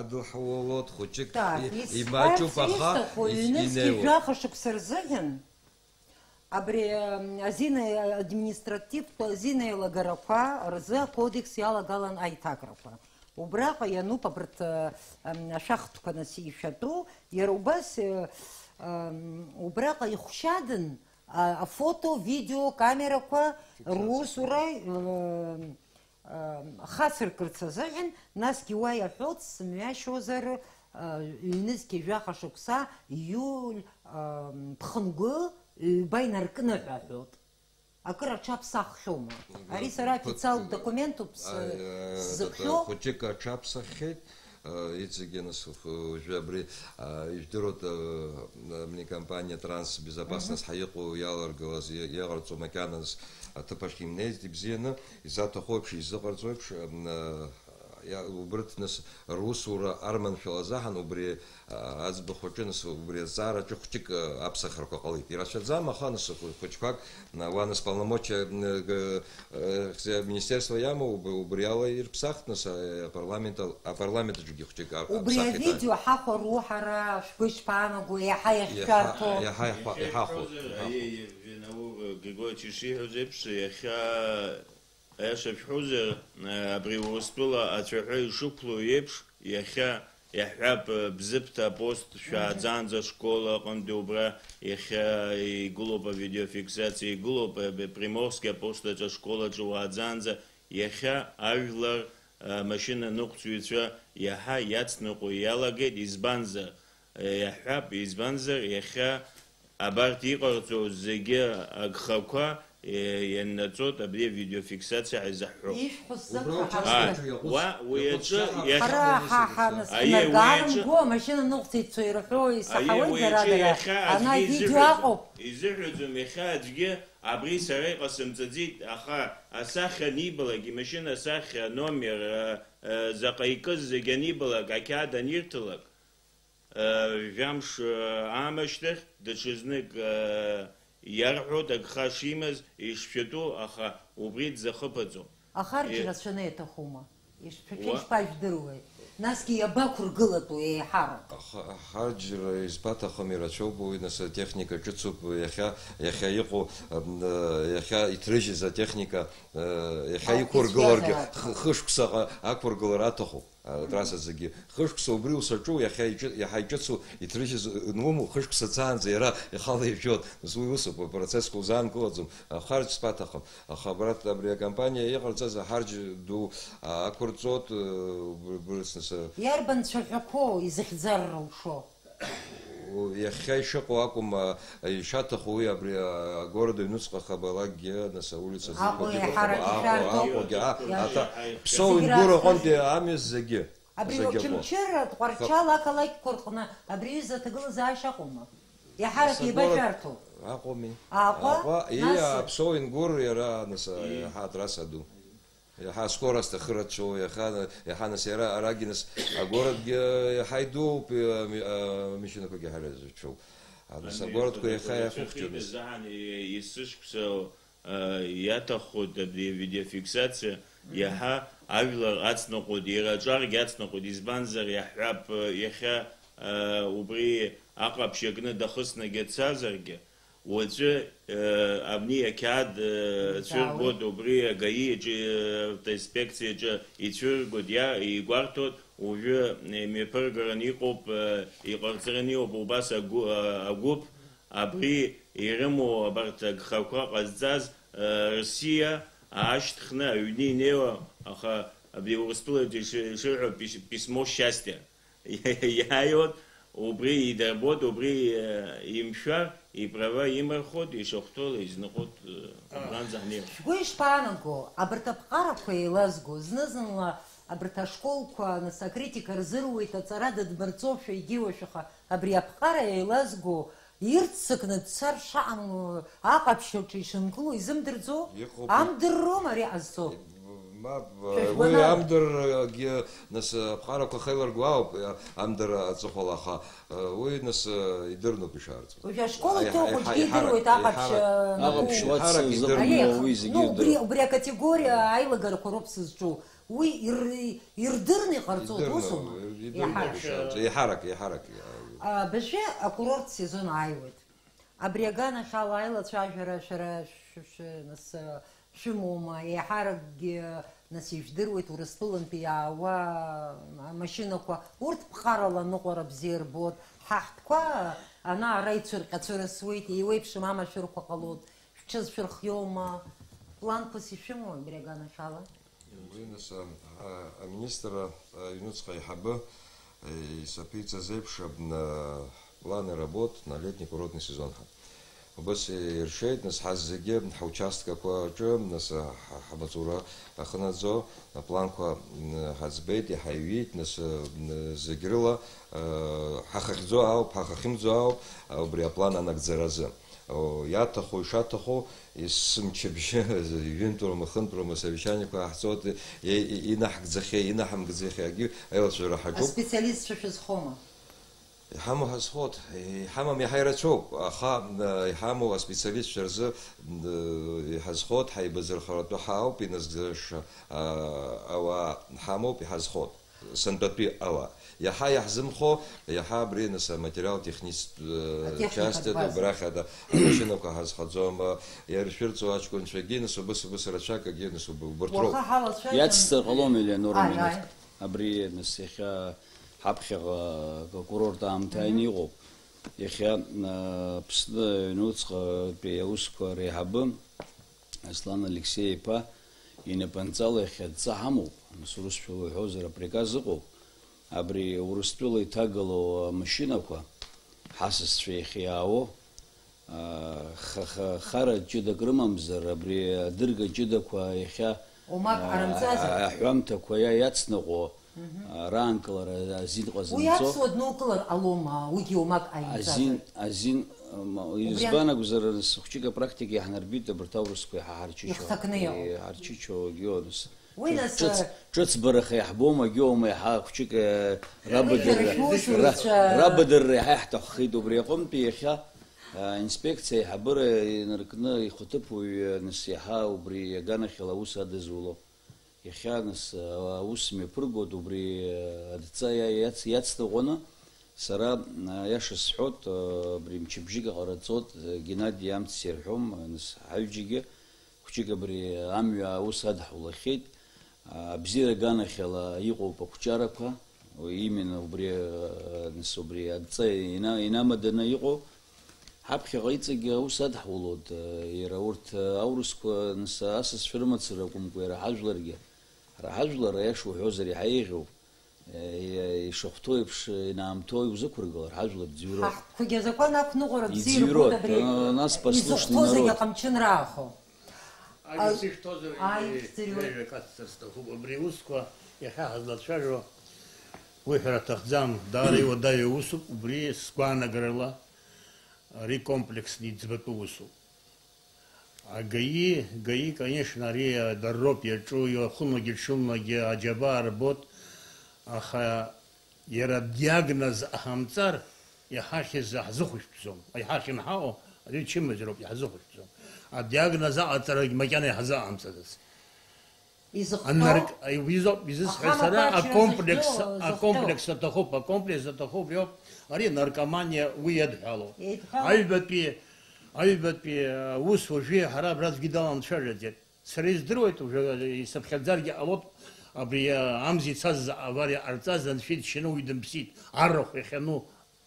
адылҳуалот паха и не ҩнаха шықәса рзыҳәан абри азина э, административтә азина еилагарақәа рзы акодекс иалагалан аиҭакрақәа убраҟа иануп абарҭ убраҟа а фото видео камерақәа русура э, э, хацыркырц азыҳәан насгьы уа э, иаҳәоит сымҩашьозар ҩнызқьи жәаха шықәса иуль ԥхынгәы ҩба инаркныҳәа аҳәоит акыр аҽаԥсаххьоума ари сара официалтә документуп сзыԥхьо хәыҷык аҽаԥсаххьеит Э, Ицигенов, э, Жабри, Иждирот, э, мне компания Транс Безопасность, Хаеку, Яларгалаз, Ягарцу, Макянас, Тапашким, Незди, Бзена, и за того, общий, из-за убырҭ нас русура арман азаҳан убри бы хочу нас убри зара аҿы хәҷык аԥсахарақәа ҟалеит ирацәаӡам аха нас на ва нас полномочия министерства иамоу убряла ир псах нас убри я Я хаях аиашаԥҳәузар абри э, урыстәыла ацәаҳәа ишықәлоу еиԥш иахьа иаҳҳәап бзыԥҭа апост шәааӡанӡа школа аҟынтәи убра иахьа игылоуп авидеофиксациа игылоуп э, приморски апост аҿы ашколаҿы уааӡанӡа иахьа ажәлар э, машьына ныҟәцыҩцәа иаҳа иацныҟәо иалагеит избанзар иаҳҳәап избанзар иахьа абарҭ иҟарҵоз зегьы агхақәа ينتوت ابدي فيديو فيكسات ساعه زحرو يفحص الزرقاء حاجه ويجي يشرح حاجه ماشي نقطه تصيرحو يسحو الزرقاء انا فيديو اقو يزحرو زميخات جي ابغي سريق قسم تزيد اخا اساخ نيبلغي ماشي اساخ نومير آه، آه، زقيك زجنيبلغ اكاد نيرتلك فيامش آه، امشتر دتشزنك ярхо дагхашимэз ишфету аха убрит захопадзо ахар э, жирас шана это хума иш пекиш пайф дыруэ наски я бакур гылату э хар хаджра из бата хамира чобу и наса техника чуцу яха яха иго э, яха итрежи за техника э, яха икор горги хышксага акур гылара тоху трассасы ги хышк собрил сачу я хайчу я хайчу итриш ному хышк сацан зера хала ичот зуйусу по процессу занку отзум харч спатах хабрат абрия компания я харца за харч ду акурцот э, бурсаса э. ярбан чакапо изихзарро шо я хайша коакум шата хуй абри городу нус хабала ге на са улица зиподи хабала а а а та псов ин гуро хонде амиз зеге абри чим чер тварчал акалай корхуна абри за тагыл за аша кума я харак и бажарту акуми акуа и псов ин гуро яра на са хатраса э, ду ха скорасты хырачо я хана я хана сера арагинес а город хайду мишина коге харезу чо а на са город ко я хая хухтюн захан исыш ксо я та ход де видео фиксация я ха авила гацно код я жар гацно код из банзер я хап я ха убри аклап шегне дахысна гетсазерге уже чур чур и 我这呃，俺们也看的，全国都不是个一这的 inspector 这一全国的一管 tot уже не переграничил и разграничил бубас агуб, а при ирему абарт хаква каздаз Россия а аштхна а юни нео аха объявила дешево письмо счастья. Я вот убри и дарбот, убри имшар. იპრევა იმ ხოდი შოხთოლ იზნოთ ბრანძანია э, ვიშ პანანკო აბრთა ფყარა ქეილაზგო ზნაზნლა აბრთა школка на сакритика разыруйта царадат барцовша идиошха абря ფყარა ელაზგო ირცკნ царшан აყაფშოჩი შენკლო იზმდრძო ამდრომარი აზო ма вы амдер ге нас абхара кохелер гуау амдер цохолаха вы нас идерну пишарц вы я школу те хоть гидрует агач ага пишуат зому изи гидр ну бря категория айла гор коропс изчу вы ирдырны харцо тусу я харак я харак а беше а курорт сезон айвот абриагана шалайла чажара шара шуше нас шумума я харак нас а, пхарала урыстәылантәи иаауа амашьынақәа урҭ ԥхарала она бзиа ирбот ҳаҳтәқәа и ара ицәырҟьацәырасуеит еиуеиԥшым амашәырқәа ҟалот шәҽызшәырхиома планқәас ишәымоу абри аганахь ала Гринес аминистра а а, Юнуцкая Хабы и э, Сапица Зепшаб на планы работ на летний курортный сезон Хаб. Убас иршеит, нас ҳазегьы ҳучасткақәаҿы, нас ҳмаҵура ахынаӡо апланқәа ҳаӡбеит, иҳаиҩит, нас зегь рыла ҳахахьӡо ауп, ҳахахьымӡо ауп убри аплан анагӡаразы. иаҭаху ишаҭаху есымчыбжьы ижәынтәроума хынтәроума совещаниақәа ҳаҳҵоит инаҳгӡахьеи инаҳамгӡахьеи акгьы аилацәажәара хамо хасхот хамо михайрачок ха хамо специалист шерз хасхот хай базар харат ва хау пинзгаш ава хамо пи хасхот сантапи ава я ха яхзим хо я ха бринес материал технист часть до браха да машина ко хас хаджом я решил цу ачкон чегин со бус бус рачака гин со бу бортро я чистер холомиле нормин абриенес я ჰაფხე კურორტა ამთან იყო ეხა ფსნო ნუც პეუს კორეაბ ასლან ალექსეევა ინაპანცალ ეხა ზამო სრულშულო ჰოზერა პრიკაზი ყო აბრი ურუსტულო თაგლო მაშინაკვა ჰასის შეხიაო ხა ხარა ჯუდა გრმამზარ აბრი დერგა ჯუდა ქა ეხა ომა არამცაზა ამთა ქა იაცნო ყო ранкла э, зинтқозинцо уяс вот нуклар алома уйдё мак айза азин азин из банак узарас хучига практики ахнарбита э, бртаврскуй харчичо харчичо гёдс Уйнас чөтс э, бэрхэ хбома гёмэ ха хүчиг рабдэр рабдэр хайхта хид убри гом пиха инспекция хабры наркны хутып уй нас яха убри ганахила уса дезуло ихянс э, усме пругод убри э, адца я яц яц тогона сара э, яшис хот брим чибжига гарацот геннадий ямт серхом нс хавжиге кучига бри амья усад хулахит абзира гана хела иго по кучаракха именно убри нс убри адца ина инама дена иго хабхи гайцыг усад хулод ира урт аурскво нс асс фирмацра кумкуера хажларге Рҳажәлар аиаша уҳәозар иаҳа еиӷьуп. ишахәҭоу еиԥш инаамҭоу иузықәыргалар ҳажәлар бзиуроуп. Ҳхәыгьы азакәан ақәныҟәара бзиарбоит абри. Нас послушный народ. Изыхәҭоу зегьы ҟамчынраахо. Ари сышҭозар ижәҩа касҵар сҭахуп. Абри усқәа иахьаҳазлацәажәо уиҳәара аҭахӡам. Даара иуадаҩу усуп. Убри сгәаанагарала ари комплексны иӡбатәу усуп. А ГАИ, ГАИ, конечно, рия дарроп я чую, хуноги чулноги аджаба работ, аха яра диагноз ахамцар, я хаши захзухуш псом, а я хаши нхао, а ты чем мы зроб, я хазухуш А диагноз ахамцар, макяне хаза амцадас. Анарк, визо, визис хасара, а комплекс, а комплекс атахоп, а комплекс атахоп, я, ари наркомания уедхало. Альбапи, აიბეთ э, უს ვჟი ჰარა ბრაც გიდალან შეჟეთ სრის დროეთ უჟე ისფხელძარგი ალოთ აბი э, ამზი ცაზ ავარი არწაზან შიდ შენო ვიდემ ფსით არო ხე ნუ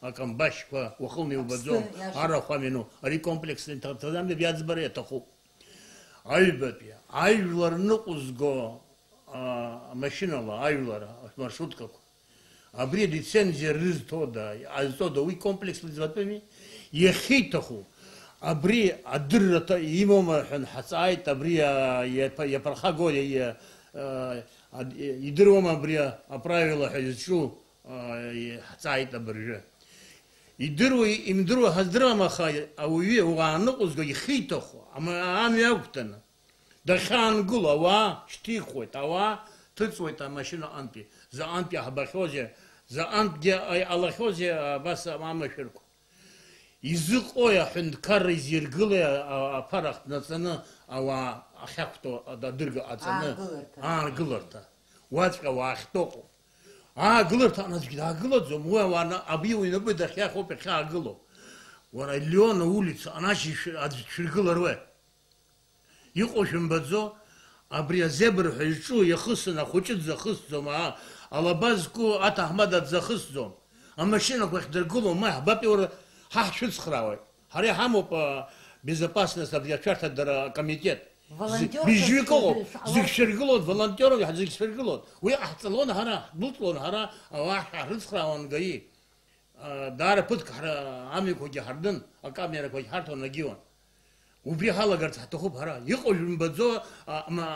აკან ბაშკა ოხომი უბაძო არო ხა მენო არი კომპლექსი თათადან მე ბიაძბარი ეთო ხო აიბეთ აივლარ ნუ ყუზგო машинала айлара маршрутка აბრი დიცენზია რიზ თოდა აი ზოდო ვი კომპლექსი ზვატმე ი ხი თო ხო Абри адрната имам хен хасай табри я я прохагоре па, я и дрвома бря а правила хазчу и хасай табри же и дрво им дрво хаздрама ха а у ве уану кузго и хитохо ама ам яктан да хан гулава штихо тава тыцвой та машина анти, за анти хабахозе за анти ай алахозе баса мама ширко იზყოა ჰუნდკარ იზირგლე აფარახტნაცანა ავა ახახტო და დირგა აცანა აგლორთა ვაჭკა ვახტოყო აგლორთა ნაჭი დაგლოძო მოა ვანა აბიუინებ და ხახო ფეხა აგლო ვარა ლიონა улица ანაში ადი ჩირგლორვე იყო შემბაძო აბრია ზებრ ჰეჭუ იხსნა ხუჭი ზხსძო მა ალაბაზკო ათ აჰმადად ზხსძო ამაშენო ხდერგულო მა ბაპიორა ჰაშულს ხრავე ჰარი ჰამო ბეზაპასნესთა დია ჩართა და კომიტეტ ვალენტიორი ბიჟიკო ზიქშერგლოდ ვალენტიორი ზიქშერგლოდ უი ახცლონ ჰარა ბულტონ ჰარა ვაჰა რცხრავან გი დარ პუტ ხარა ამი ქოჯი ჰარდან აკამერა ქოჯი ჰარტონ ნგიონ უბი ჰალა გარც ატოხო ბარა იყო ჟუმბაძო ამა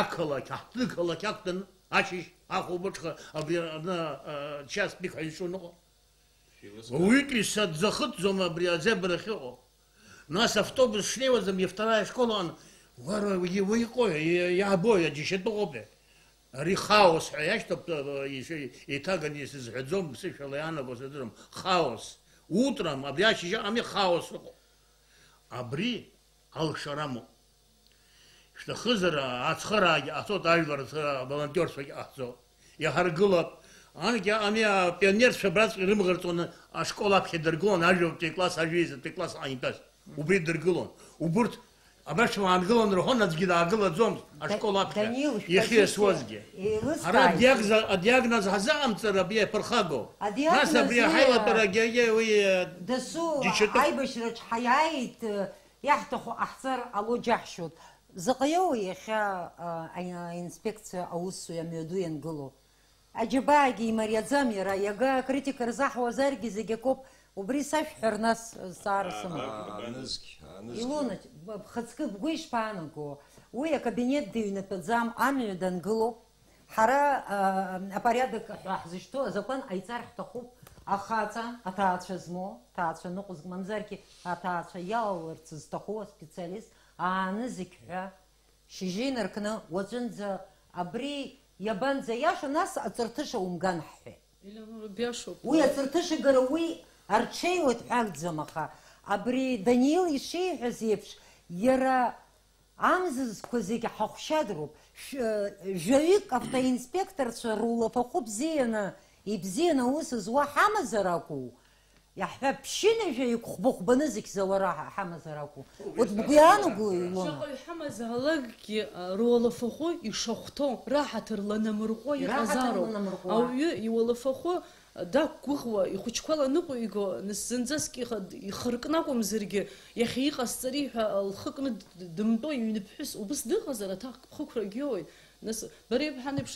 აკლა ჩახტი კლა ჩახტენ აჩი ახუბოჩა აბი ანა ჩას ბიხაი შუნო Уикрис от захыцом обрядзе брахио. Нас автобус шлева за мне вторая школа, он говорю, его кое. я обоя, это обе. Рихаос, а я что э, еще и так они с Гадзом, с Шалаяна, хаос. Утром, обрядзе, а мне хаос. Абри алшарамо. Что хызара, ацхара, а тот альвар, э, волонтерство, а то. Я харгылап, ან კი ამი პიონერ შებრაც რიმღერწონ აშკოლა ფედერგონ აჟოპტი კლას აჟიზ პი კლას აინტას უბრი დერგლონ უბრთ აბაშო ამგლონ როჰონაც გი დააგლა ზომ აშკოლა ფე იხი ეს ვაზგე არა დიაგნოზ დიაგნოზ ჰაზამ წერაბი ფერხაგო ასაბი ჰაილა პერაგეგე ვი დესუ აიბეშ რა ჩაიაით იახტო ახსარ ალო ჯაჰშუდ ზყიო იხა აინსპექცია აუსუ ამიოდუენ გლო аџьабаагьы имариаӡам иара иага акритика рзаҳуазаргьы зегь акоуп убри сашәҳәар нас зҵаара э, сымоуп бхаҵкы бгәы ишԥаанаго уи акабинет дыҩнатәаӡам амҩа ҳара апорядок ҳәа ҳзышьҭоу азакәан аиҵар ҳҭахуп ахаҵа аҭаацәа змоу ҭаацәа ныҟәызг мамзаргьы аҭаацәа иалаларц зҭаху абри یا بند زیاش و ناس اتارتش اون گنده. ایلامو بیاشو. وی اتارتش گر وی و عالی زمخه. ابری دانیلی شیعه زیپش یرا امزس کوزیک حق شدروب. جویک افتای انسپکتر سرولو فخوب زینه. ایب زینه اوسس و همه زرقو. يحفاب بشينجا يكخبو خبنزك زورا حمزة راكو وتبقيان وقولون شغل حمزة لقي رولفخو يشخطو راحة لنمرقو يغزارو أو يولفخو дақәгәыӷуа ихәыҷқәала ныҟәиго нас зынӡаск ихыркны акәымзаргьы иахьа иҟасҵари ҳәа лхы кны дымтәо иҩныԥҳәыс убыс дыҟазар аҭак хықәрагь иоуеит нас бара иабҳан еиԥш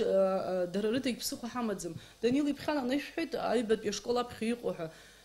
дара рыдагь ԥсыхәа ҳамаӡам данил ибхьан анышәҳәеит аҩбатәи ашкол аԥхьа иҟоу ҳәа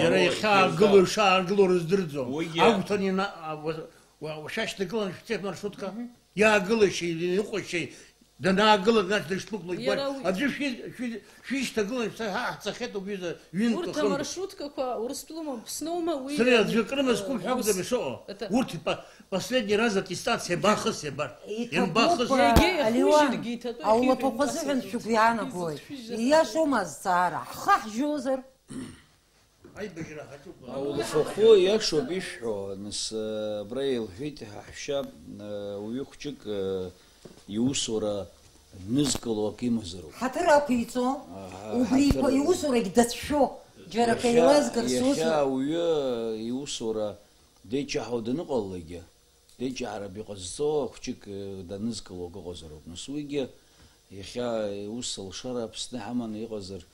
иара иахьаагыло ишаагыло рыздырӡом агәҭан шашьҭагылан шәцеит маршрутка Я не да на значит А иаагылашьеи иныҟәашьеи данаагыла нас дышԥықәлоит аӡәы шәишьҭагылан ҳаҳцахьеит уҩыза ҩынтә урҭ амаршруткақәа урыстәылома ԥсноума а сара аӡәы акрыма зқәым шәакәӡам ишыҟоу Урти, последний раз аттестация баахыс иабар ианбаахыс аулаԥақәа азыҳәан Я ииашоума азҵаара хах, ҳжьозар აი ბეჟრა ხაჭო ხო იახშო ბიშო ნს ბრეილ ჰიტ ჰაშა უიხჭიკ იუსურა ნიზკლო კიმზრო ფატრაფიცო უბრი იუსურა გდაშო ჯერა კეილეს გსუს ია უი იუსურა დეჭაოდნ ყოლეგე დეჭარა ბიყო ზო ხჭიკ და ნიზკლო გოზრო ნს უიგე ეხა უსულ შარაფს ნამან იყოზრო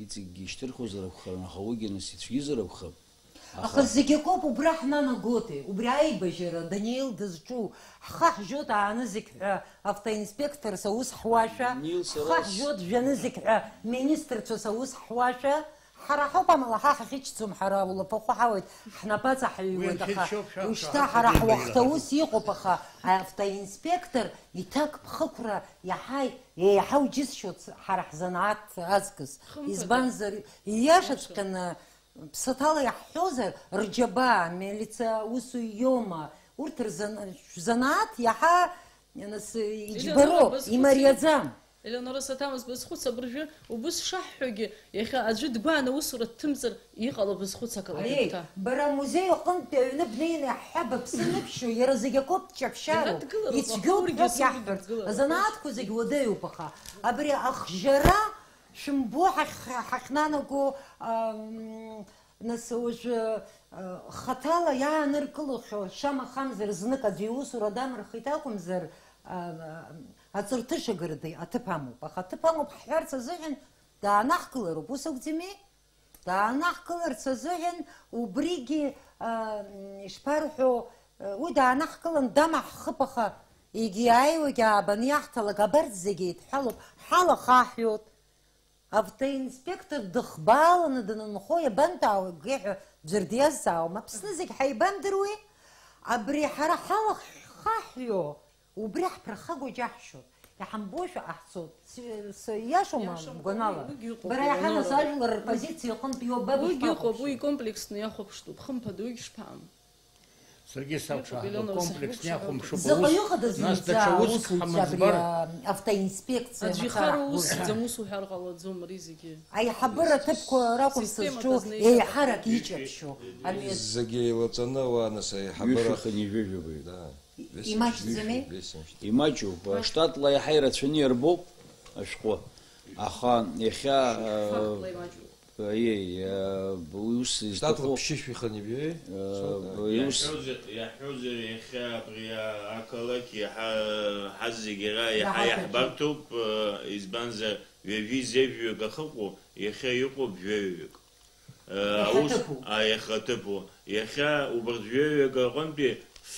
иҵегьгьы ишьҭырхуазар акәхап нахаугьы нас ицәгьызар акәхап аха зегьы акоуп убра ҳнанаготи убри аибажьара даниил дызҿу ҳхы ҳжьот аанызықь ҳәа автоинспекторс аус ҳуашәа хах ҳжьот жәанызықь ҳәа министрцәас аус ҳуашәа حراب ها با مال حاکیت زم حراب ول فک خواهد. احنا بات حیوی دخا وشته حراب وقت او سی قبخه. عفتنی نسپیکتر. یتاق بخکوره یه حا یه حاو جیز شد حرح زنات ازکس. ازبانزر یه چهت کن. پستال یحیو زه رجبا میلیت اوسویوما. اولتر زن زنات یه حا یه نس یچبروب ایماریاتم. Eleonora satamız biz xutsa bir jü u biz şahhüge yaxa acı dgwana usura timzir yiqala biz xutsa kalakta. Bara muzey qınt evni bneyni habab sinib şu yerazige kop çapşaru. Yitzgül kop yahbert. Zanaat kuzig wadayu baxa. Abri axjara şimbu haxnanagu нас уже хатала яаныркылухьо шама хамзар знык аӡә иусура дамырхит акәымзар اتصورتشه گردي اتپامو با خاتپامو پیار سازن دانه کل رو بوسه کدیم دانه کل و بریگی اشپارو و دانه کلن دم خب خا ایگی ای و گی آبنی اختر لگبرد حلخ حالو حالا خاپیت افت دخبال ندن خوی بند او گه جردیاز او مبسنزی حی بند روی ابری حرا حالا خاپیت убри ҳԥырхагоу џьаҳшьоит иҳамбошәа ҟаҳҵоит иашома гәанала бара иаҳаназ ажәлар рпозициа иҟынтә иуабаб уигьы ыҟоуп уи комплексны иахәаԥштәуп хымԥада уи шԥаам Саргьы сакәшаҳатәуп комплексны иахәамшуп заҟа иҟадаз нас даҽа уск ҳамӡбар автоинспекциа аӡәы ихароу усӡам ус уҳәар ҟалаӡом ари зегьы аиҳабыра ҭыԥқәа ракәым сызҿу еиҳарак иҷаԥшьо зегьы еилаҵаны ауаа нас аиҳабыра ижәыжәуп да იმაჩუ იმაჩუ შტატ ლა ჰაი რაცნიერ ბო აშყო ახა ეხა აი აი ბუს ის დათო შეშ ვიხანიბი ბუს ია ჰუზე ია ჰუზე ეხა ბრია აკალაკი ჰა ჰაზი გერა ია ჰა ჰბარტუ ის ბანზე ვევი ზევიო გახო ეხა იყო ბევიო აუს აი ხატებო ეხა უბრძვიე გაგონდი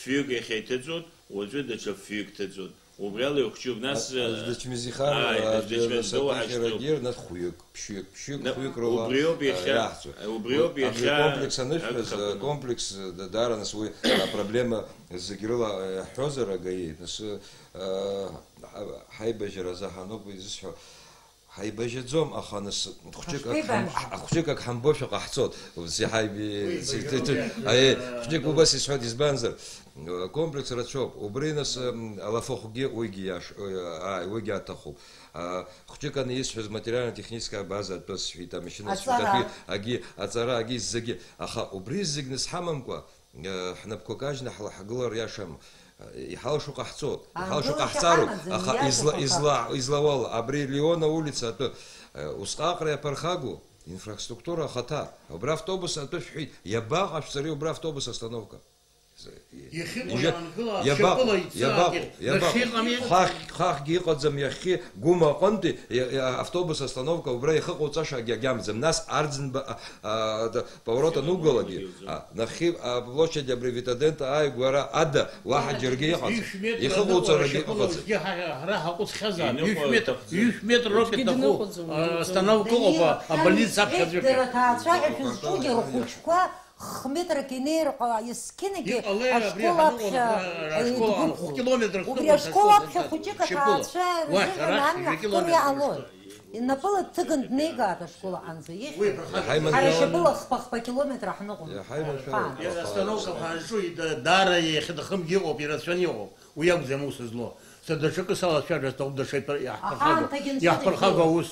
фюг ехетезот озве деча фюг тезот убрали ухчуб нас дечмизи ха дечмизо ахерагер нас хуёк пшёк пшёк хуёк рола убрио беха убрио беха комплекс анеш комплекс да дара на свой проблема загирла хозера гаи нас хайбежера заханобу изсё хайбажэцом аханас хүчээг хүчээг хамбош гахцод зи хайби зи ай хүчээг бас ишхад избанзар комплекс рачоп убринас алафохуги ойгияш ай ойгятаху хүчээг ан ис хүз материал техническая база то свита машина свита аги ацара аги зэги аха убриз зигнес хамамква хнапкокажна хлахглор яшам иҳалшу ҟаҳҵот иҳалшу ҟаҳҵароуп аха излауала абри леона улица атәы э, я пархагу, инфраструктура хата. убра автобус а то атәы шәҳәит иабаҟашәҵари убра автобус остановка. Я я Иахьыҟоу иабаҟоу, иабаҟоу, иабаҟоу, хахгьы иҟаӡам иахьхьи гума аҟынтәи автобус остановка убра иахыҟауҵаша агьагьамӡам. Нас Арӡынба а, поворот ну анугалагьы, нахьхьи аплощадь абревитадента ааигәара ада Я џьаргьы иҟаӡам. Ихыҟауҵарагьы Я Ҳара ҳаҟәыцхьазаап. Ҩышә метр роуп иҭаху остановка ыҟоуп, абольница аԥхьаӡәы. Иқәдара ҭаацәаҳәа шәызҿугьы рхәыҷқәа хметрак инеирҟа иаскьынгьы ашкол аԥхьа убри ашкол аԥхьа хәыҷык аҭаацәа рзыҳәан амҩа ҳтыр иаалоит инапыла дҭыган днеигааит ашкол аҟынӡа ҳара шьапыла хԥа-хԥа километр ҳныҟәон остановка ҳанҿу даара иахьынхымгьы иҟоуп ирацәан иҟоуп уи акәӡам ус злоу са даҽакы салацәажәа сҭахуп даҽа иаҳԥырхага ус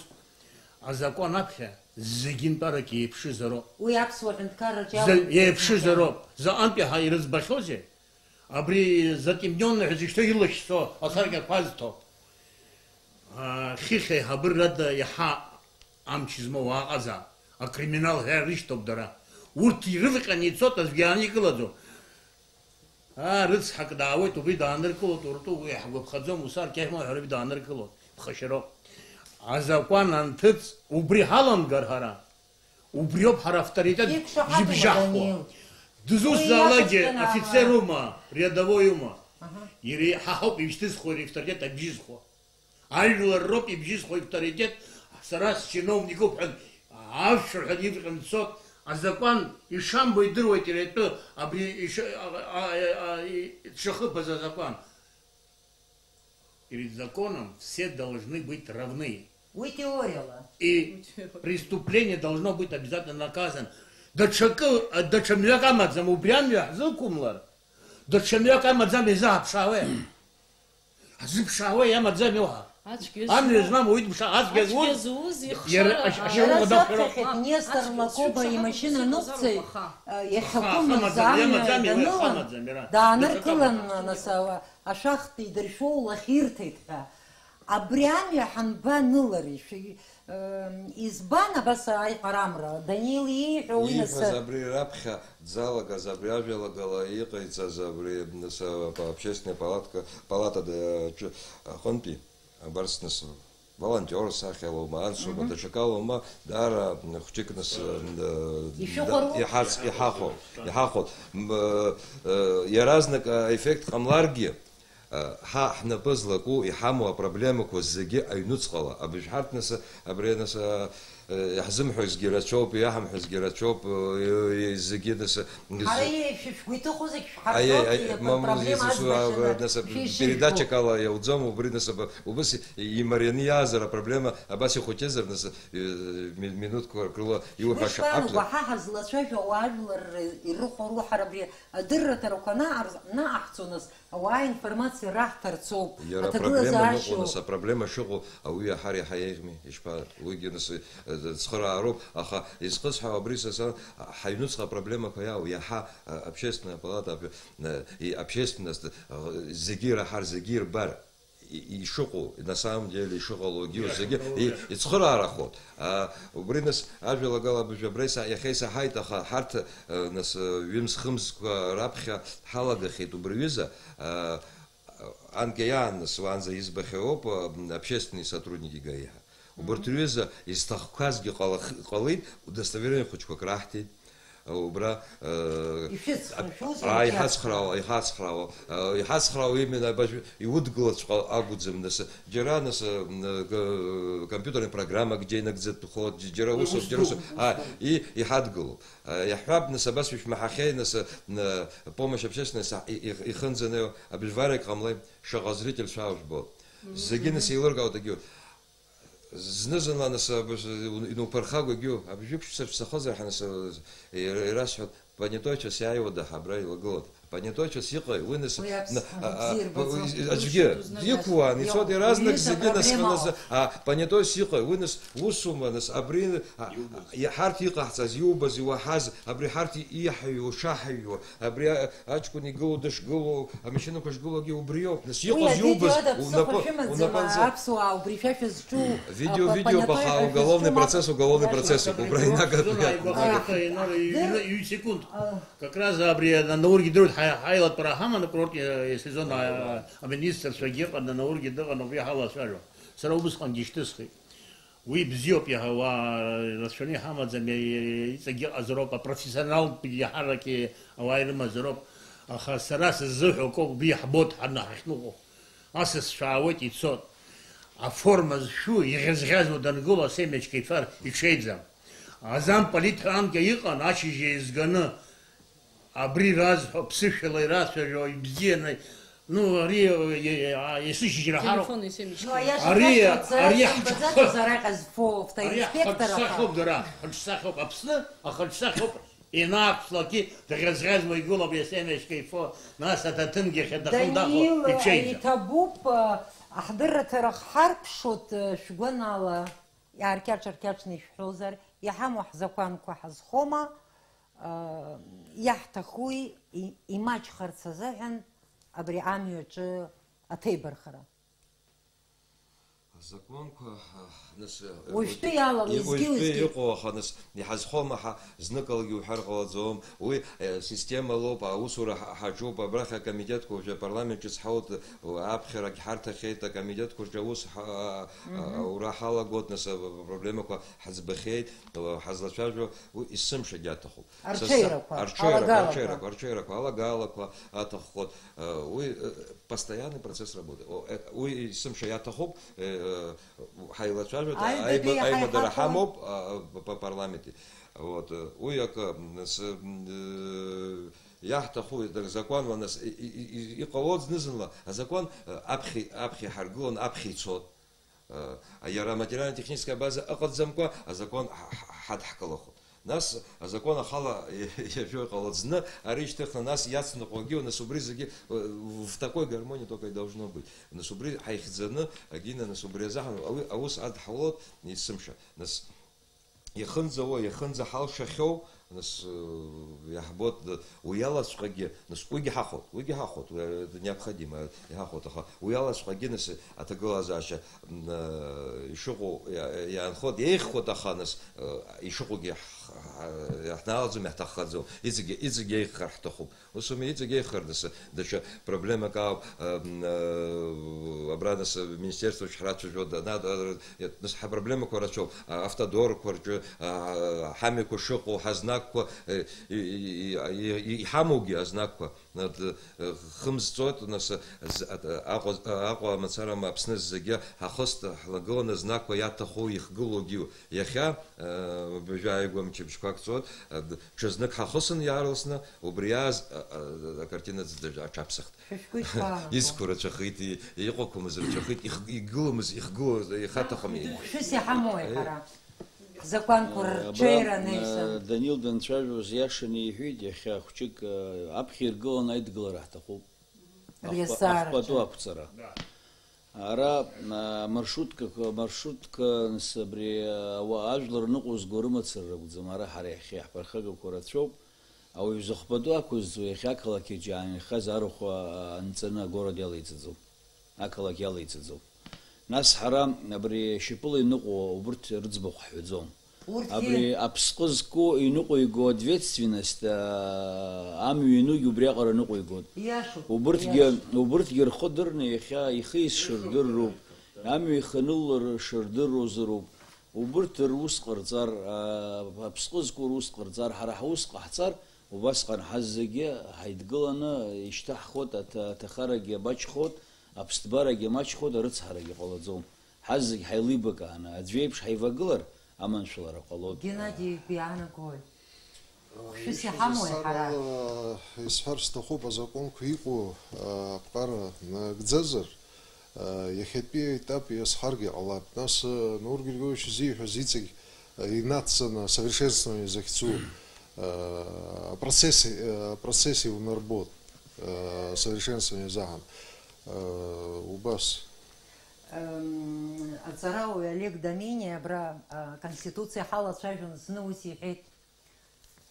азакәан аԥхьа ზეგინ პარაკი ეფშიზერო უი აბსოლუტენ კარაჯა ზე ეფშიზერო ზა ანკე ჰაირის ბახოზე აბრი ზატიმ ნიონ ნეჟი შტეილო შტო ასარგა ფაზტო ა ხიხე ჰაბრად იჰა ამ ჩიზმო ვააყაზა ა კრიმინალ ჰერი შტო დრა ურტი რიყანი ცოტა ზგიანი კლაძო ა რიც ჰაკ დავე თუ ვი დანერკო ტურტუ უი ჰაბ ხაძო მუსარ კეჰმა ჰერი ვი დანერკო ხაშერო азакәан анҭыҵ убри ҳаламгар ҳара убри ауп ҳара авторитет зыбжьаҳхуа дызусзаалакгьы афицер ума рядовой ума а а и ҳауп ибжьҭызхуа авторитет абжьызхуа ажәлар роуп ибжьызхуа авторитет сара счиновникуп ҳәан ашәра ҳәан ивҟьан дцот азакәан ишамбо идыруеит иара и абри дшахыԥаз а- азакәан перед законом все должны быть равны Уйти Уйтерила. И преступление должно быть обязательно наказано. Да чаку, а да чамляка мадзам убрянья, за кумлар. Да чамляка мадзам и за обшаве. А за я мадзам его. Амри знам уйдем ша аз гезуз. Я ащеву а а да хро. Не старлакоба и машина нукцы. Э, я хакум мадзам. Да нур. Да наркылан шахты Ашахты дрешоу лахиртит. Да. აბრიანი ჰანბანულრი ისბანაბასა აიყრამრა დანიელი როინას იზაბრი რაფხა ძალა გაზაბრიაბელა გალა იყიცა ზაბრი ნასა ოფშესნე палатка палата და ხონტი ბარსნეს волонтёр сахело мансу бата чакало ма дар хчикнас яхас яхо яхо яразнак эффект хамларги ҳа ҳнапызлаку иҳамо апроблемаку зеги айнуцқала абижҳартнаса абренаса ҳзымҳоз гирачоп яҳмҳоз гирачоп зегинаса ҳаи фишгуитохоз ки ҳатто ки проблема передачакала я удзаму бринаса убас и марияни язара проблема абас хотезернаса минутку крыло его хаша ҳа ҳазлацашо ажлар э, ирухо рухарабри дырратарукана арна ахцунас ауаа информациа раҳҭарцоуп аҭагылазаашьа ыҟоуп апроблема шыҟоу ауи аҳар иаҳа Ишпа ишԥа уигьы нас цхыраароуп аха из косха изхысҳәаау абри сасара ҳаҩнуҵҟа апроблемақәа иаау иаҳа общественная палата общественность зегьы ираҳар зигир бар. и шоқо на самом деле шоқологио зеге и цхора арахо а убринес ажвела галабу жабреса я хейса хайта ха харт нас вимс хымс рапха халаде хит убривиза ангеян сванза избахеоп общественные сотрудники гая убртвиза из тахказги қалы қалы удостоверение хочу как рахти обра э, ай хасхрау ай хасхрау э, ай хасхрау именно баш и удглас агудземнес джеранас э, компьютерная программа где инакзе тухот джераусо джераусо а и и хадгул я хаб на сабас в махахенес помощь общественная са и хензене абишварек рамле шагазритель шаушбо зегенес илргаутагю зны на нас инупырхагоу егьу абжьыԥшцәа ԥсахозар ҳа нас ирасҳәон понятои па час да, даҳабра илагылоит что сихой вынес, Ачге, дикуа, не сот и разных зиби нас ханаза, а поняточ сихой вынес усума нас абрин, а, я харти кахцаз юбаз и вахаз, абри харти ихаю, шахаю, абри а, ачку не гылу дыш гылу, а мишину каш гылу ги убриёк, нас юбаз юбаз, унапанза. Видео, а, видео, баха, уголовный процесс, уголовный процесс, убрайна, ну, на я. Секунд, как раз абри на урге дрот хайлат про хаману курорт сезон а министр шаги по на урге да но я хала сажу сара убыс кан гиштес хи уи бзио пи хава национи хама за ме ица гир азропа профессионал пи яраки авайрым азроп аха сара с зухо кок би хабот хана хахнуху асы шаавет и цот а форма шу и разгазу дангула семечки фар и чейдзам азам политрам ке икан ачи же изгана აბრი რაზ ფსიქელე რაზ ჟო იბზიენე ну арие если же жара хоро арие арие бзаца зарақаз фоф та инспектора сахоб дара сахоб апсна а хан сахоб инапсла ки дрезрез мой голуб есенешке фо нас ата тынге хеда хунда и чей да и табуп э, ахдыра тара харп шот э, шгонала яркер чаркер чни шрозер я хам ахзакан ку хазхома э иаҳҭахуи имаҷхарц азыҳәан абри амҩаҿы аҭеибархара азаконқәа ханас э, уйшти яла уйшти яко ханас не хаз хома ха знакалги ухар гвазом уй э, система ло ба усура хаджу ба браха комитет ко же парламент чис хаут э, абхира харта хейта комитет ко же ус ура хала год нас проблема ко хаз бхейт хаз лачажу уй исм шагята хул арчера арчера арчера ала гала ко ата хот уй постоянный процесс работы уй исм шаята хоп хайлачаж кажат, ај Мадарахамов а, по парламенти. Вот, уяк э, э, с иаҳҭаху э, закон нас иҟалоз знызынла азакон аԥхьа иҳаргылон аԥхьа ицот иара аматериально техническая база ыҟаӡамкәа азакон ҳадҳкылахо нас а закон я ахала яфехаладзна, <laughs> а речь тех на нас ясно хуаги, у нас убризаги э, в такой гармонии только и должно быть. У нас убриз а агина нас убризахан, а вас ад холод не сымша. Нас я я Ихынзаво, хал шахёв, нас э, я бот уяла сухаги, нас уги хахот, уги хахот, э, это необходимо, хахот, уяла сухаги, нас это глазаша, ишугу, я анхот, я их хотаха, нас ишугу гехахот. ნაოზი მე თახაზო იზიგე იზიგე ხარტოხუ უსუმი იზიგე ხარდესა და შე პრობლემა კა აბრადას მინისტერსო შრაჩო ჯო და და და სა პრობლემა ქო რაჩო ავტოდორ ქო რაჩო ჰამე ქო შო ქო ჰაზნაკ ქო ი ჰამოგი ჰაზნაკ ქო ნად ხმზწოთ ნას აყო აყო ამაც არა მაფსნეს ზეგია ახოს ლაგონა знаკო ятахо их гологи яхя бежаегом чебшкакцот чезна кахосын ярылсна убряз картина здежа чапсахт искура чахити иго кумзр чахит их гломз их го хатахми шеси хамой хара Даниил Данчаев уз яшин ихид яха хучик абхирго найд гларата ху. Ахпату апцара. Ара э, маршрутка маршрутка сабри ава э, ажлар нуқуз гормацара гудзам ара хари яхи ахпарха гукурачоп. А уй зухпаду акуз яхи акалаки джани хазару ху э, анцана город ялайцадзу. Акалак ялайцадзу. Акалак ялайцадзу. нас харам абри шипл инуқу убрт рыцбух хвзон абри апсқызку инуқу иго ответственность ам юну юбря қара нуқу иго убрт ге убрт гер худрны иха ихис шурдыру ам ихнулр шурдыру зуру убрт рус қырзар апсқызку рус қырзар хара хус қахзар убасқан хаззеге хайдгыланы ишта хот ата тахараге бач хот аԥсҭбарагьы амаҷхода рыцҳарагьы ҟалаӡом. Ҳаз зегьы ҳаилибакааны аӡә еиԥш ҳаивагылар аманшәалара ҟалоит. Геннади игәиаанагоит. Хәшәыс иҳамои ҳара? Исҳәар сҭахуп азакәанқәа иҟоу аԥҟара нагӡазар, иахьатәи аетап иазҳаргьы ҟалап. Нас э, Наур Григорьевич изиҳәаз иҵегь э, инаццаны совершенствование захьцу э, процесс, процесс его совершенствование загана. убас э царау Олег Домини обра э, конституция хала царжен снуси хет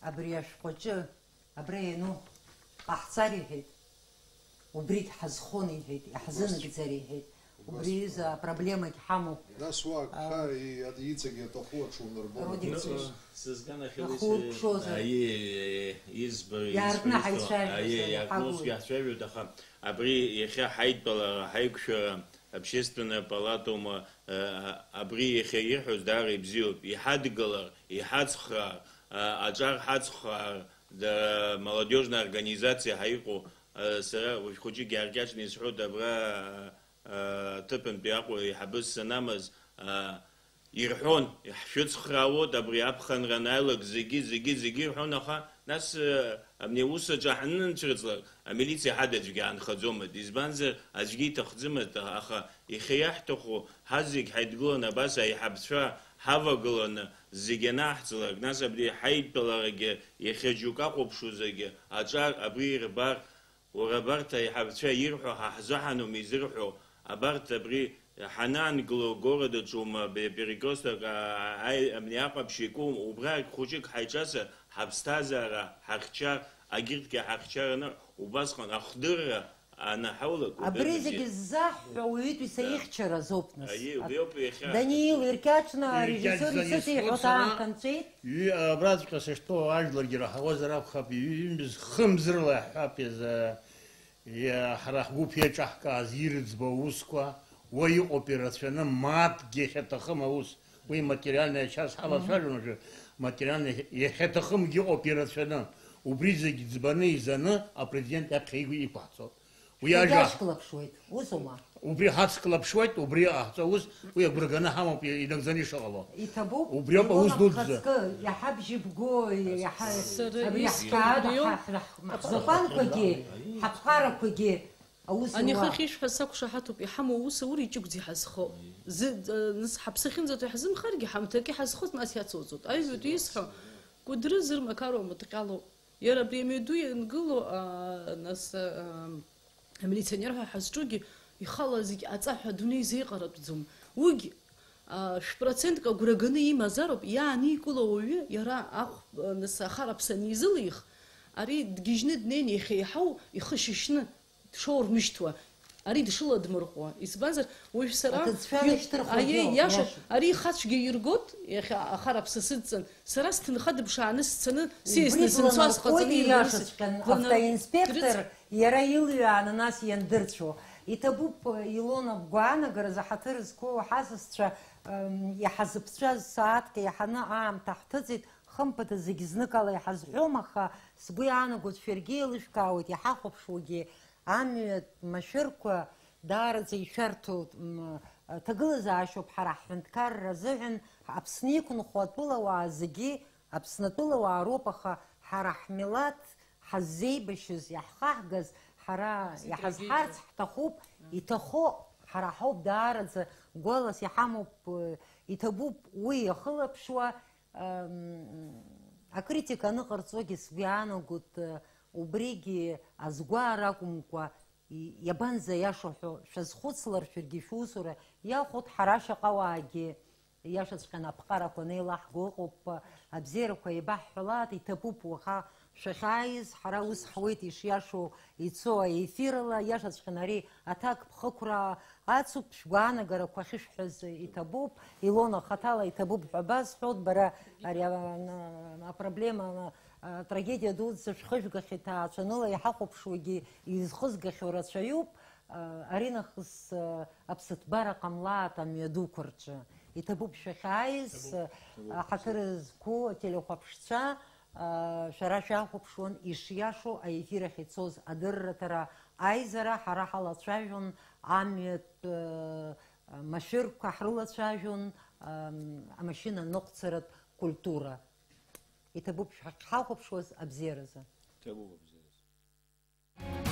абриаш хочу абрену ахцари хет убрит хазхони хет ахзана гзари хет убриза проблема хаму да сва ха и адицеге то хочу нормально сызганахьылис аи избари иарны ҳаицәажәоз иарнус иаҳцәажәоит аха абри иахьа ҳаидтәалара ҳаиқәшәара общественная палатаума э, абри иахьа ирҳәоз даара ибзиоуп иҳадгалар иҳацхраар э, аҿар ҳацхраар молодежная организация ҳаиҟоу э, сара уажәхәыҷык иааркьаҿны исҳәоит абра ҭыԥынтәи аҟәа иҳабыс санамаз ирҳәон, иаҳшәыцхраауеит абри аԥхынра анаилак зегьы, зегьы, зегьы ирҳәон, аха нас абни аус аҿы ҳанынцәыҵлак амилициа ҳадаӡәгьы аӡәгьы аанхаӡомызт. Избанзар аӡәгьы иҭахӡымызт, аха иахьа иаҳҭаху ҳазегь ҳаидгыланы абас аиҳабцәа ҳавагыланы зегьы анаҳҵлак, нас абри ҳаидтәаларагьы иахьа џьоук ахәаԥшузагьы аҿар абри ирбар, уара абарҭ аиҳабцәа ирҳәо ҳаҳзаҳаном изырҳәо, абарҭ абри حنان گل گرده چوم به پریکوست که امنیا پاپشی کوم ابرای خوچک هایچاس هفت هزار هرچه اگرد که هرچه اونا اوباس کن اخدره آن حاوله کوچک. و سیخ چرا زوب دانیل ورکاتش نه ریزیسوری سیخ رو تام کنید. یا ابراز کسی که تو را خواهد زرق خبی این یا خرخو Ой, операционно мат гехетахым ауз. Ой, материальная часть халасален уже. Материальная ехетахым ге операционно. Убризы гидзбаны и заны, а президент Апхейгу и пацо. Уй ажа. Убри хацклапшуайт, убри ахцауз, уй агургана хамап инагзани шагало. Итабу? Убри апа уз дудзе. Яхаб жибго, яхаб яхкаад, хахзапанкоги, хапхаракоги, أنا خاخيش حساك شحاتو بيحمو وسوري جوك زي حسخو زد آه، نسحب سخين زتو حزم خارجي حمتكي حسخوت ما أسيات صوت أي زتو يسحو كودر زر مكارو متقالو يا ربي ميدو ينقلو آه، ناس آه، مليتينير حسجوكي يخلص أتصح دوني زي قرب زوم وجي шпроцентк агәраганы имазароуп иааникыло ауаҩы иара ахә нас харԥсан изылих ари дгьежьны днеин ихеиҳау ихы шьышьны شور میشتوه. آری دشلا دمرخوا. ایس بانزر ویف سر. آیا یا شو؟ آری یا خا آخر اپس سیدن سر است نخاد بشان است سنا سیز نیستم سو است خود نیست. ناس یه اندرچو. ای تابوپ یلونا بگوانه گر از حتر از کو حساس یه حزب ساعت که یه حنا عام تحت زد خم پت زگزنکاله یه حزب فرگیلش کاوی یه амҩа машәырқәа даараӡа ишәарҭо ҭагылазаашьоуп ҳара ҳҳәынҭқарра азыҳәан аԥсны иқәынхо атәылауаа зегьы аԥсны атәылауаа роуп аха ҳара ҳмилаҭ ҳаззеибашьыз иаҳхаҳгаз ҳара иҳазҳарц ҳҭахуп иҭахо ҳара ҳауп даараӡа гәалас иҳамоуп иҭабуп уи иахылаԥшуа акритика аныҟарҵогьы сгәы иаанагоит убригьы азгәаар акәымкәа иабанӡаиашо ҳәа шәазхәыцларшәыргьы шәусура иахәт ҳара шаҟауаагьы иашаҵәҟьаны аԥҟарақәа неилаҳго ыҟоуп абзиарақәа еибаҳҳәалат иҭабуп уаха шәахьааиз ҳара ус ҳуеит ишиашоу ицо аефирла иашаҵәҟьан ари аҭак ԥхықәра ацуп шәгәаанагарақәа ахьышәҳәаз иҭабуп илона хаҭала иҭабуп ҳәа басҳәот бара ари апроблема атрагедиа дуӡӡа шәхыжәгахь иҭаацәаныла иҳахәаԥшуагьы изхызгахьоу рацәаҩуп э, аринахыс э, аԥсыҭбара ҟамлаат амҩадуқәа рҿы иҭабуп шәахьааиз ҳаҭыр э, зқәу телехәаԥшцәа шәара шәахәаԥшуан ишиашоу аефир ахь ицоз адырратара аизара ҳара ҳалацәажәон амҩатә машәырқәа ҳрылацәажәон амашьына ныҟәцаратә культура это бы халхов шоз абзераза. Тебу абзераза.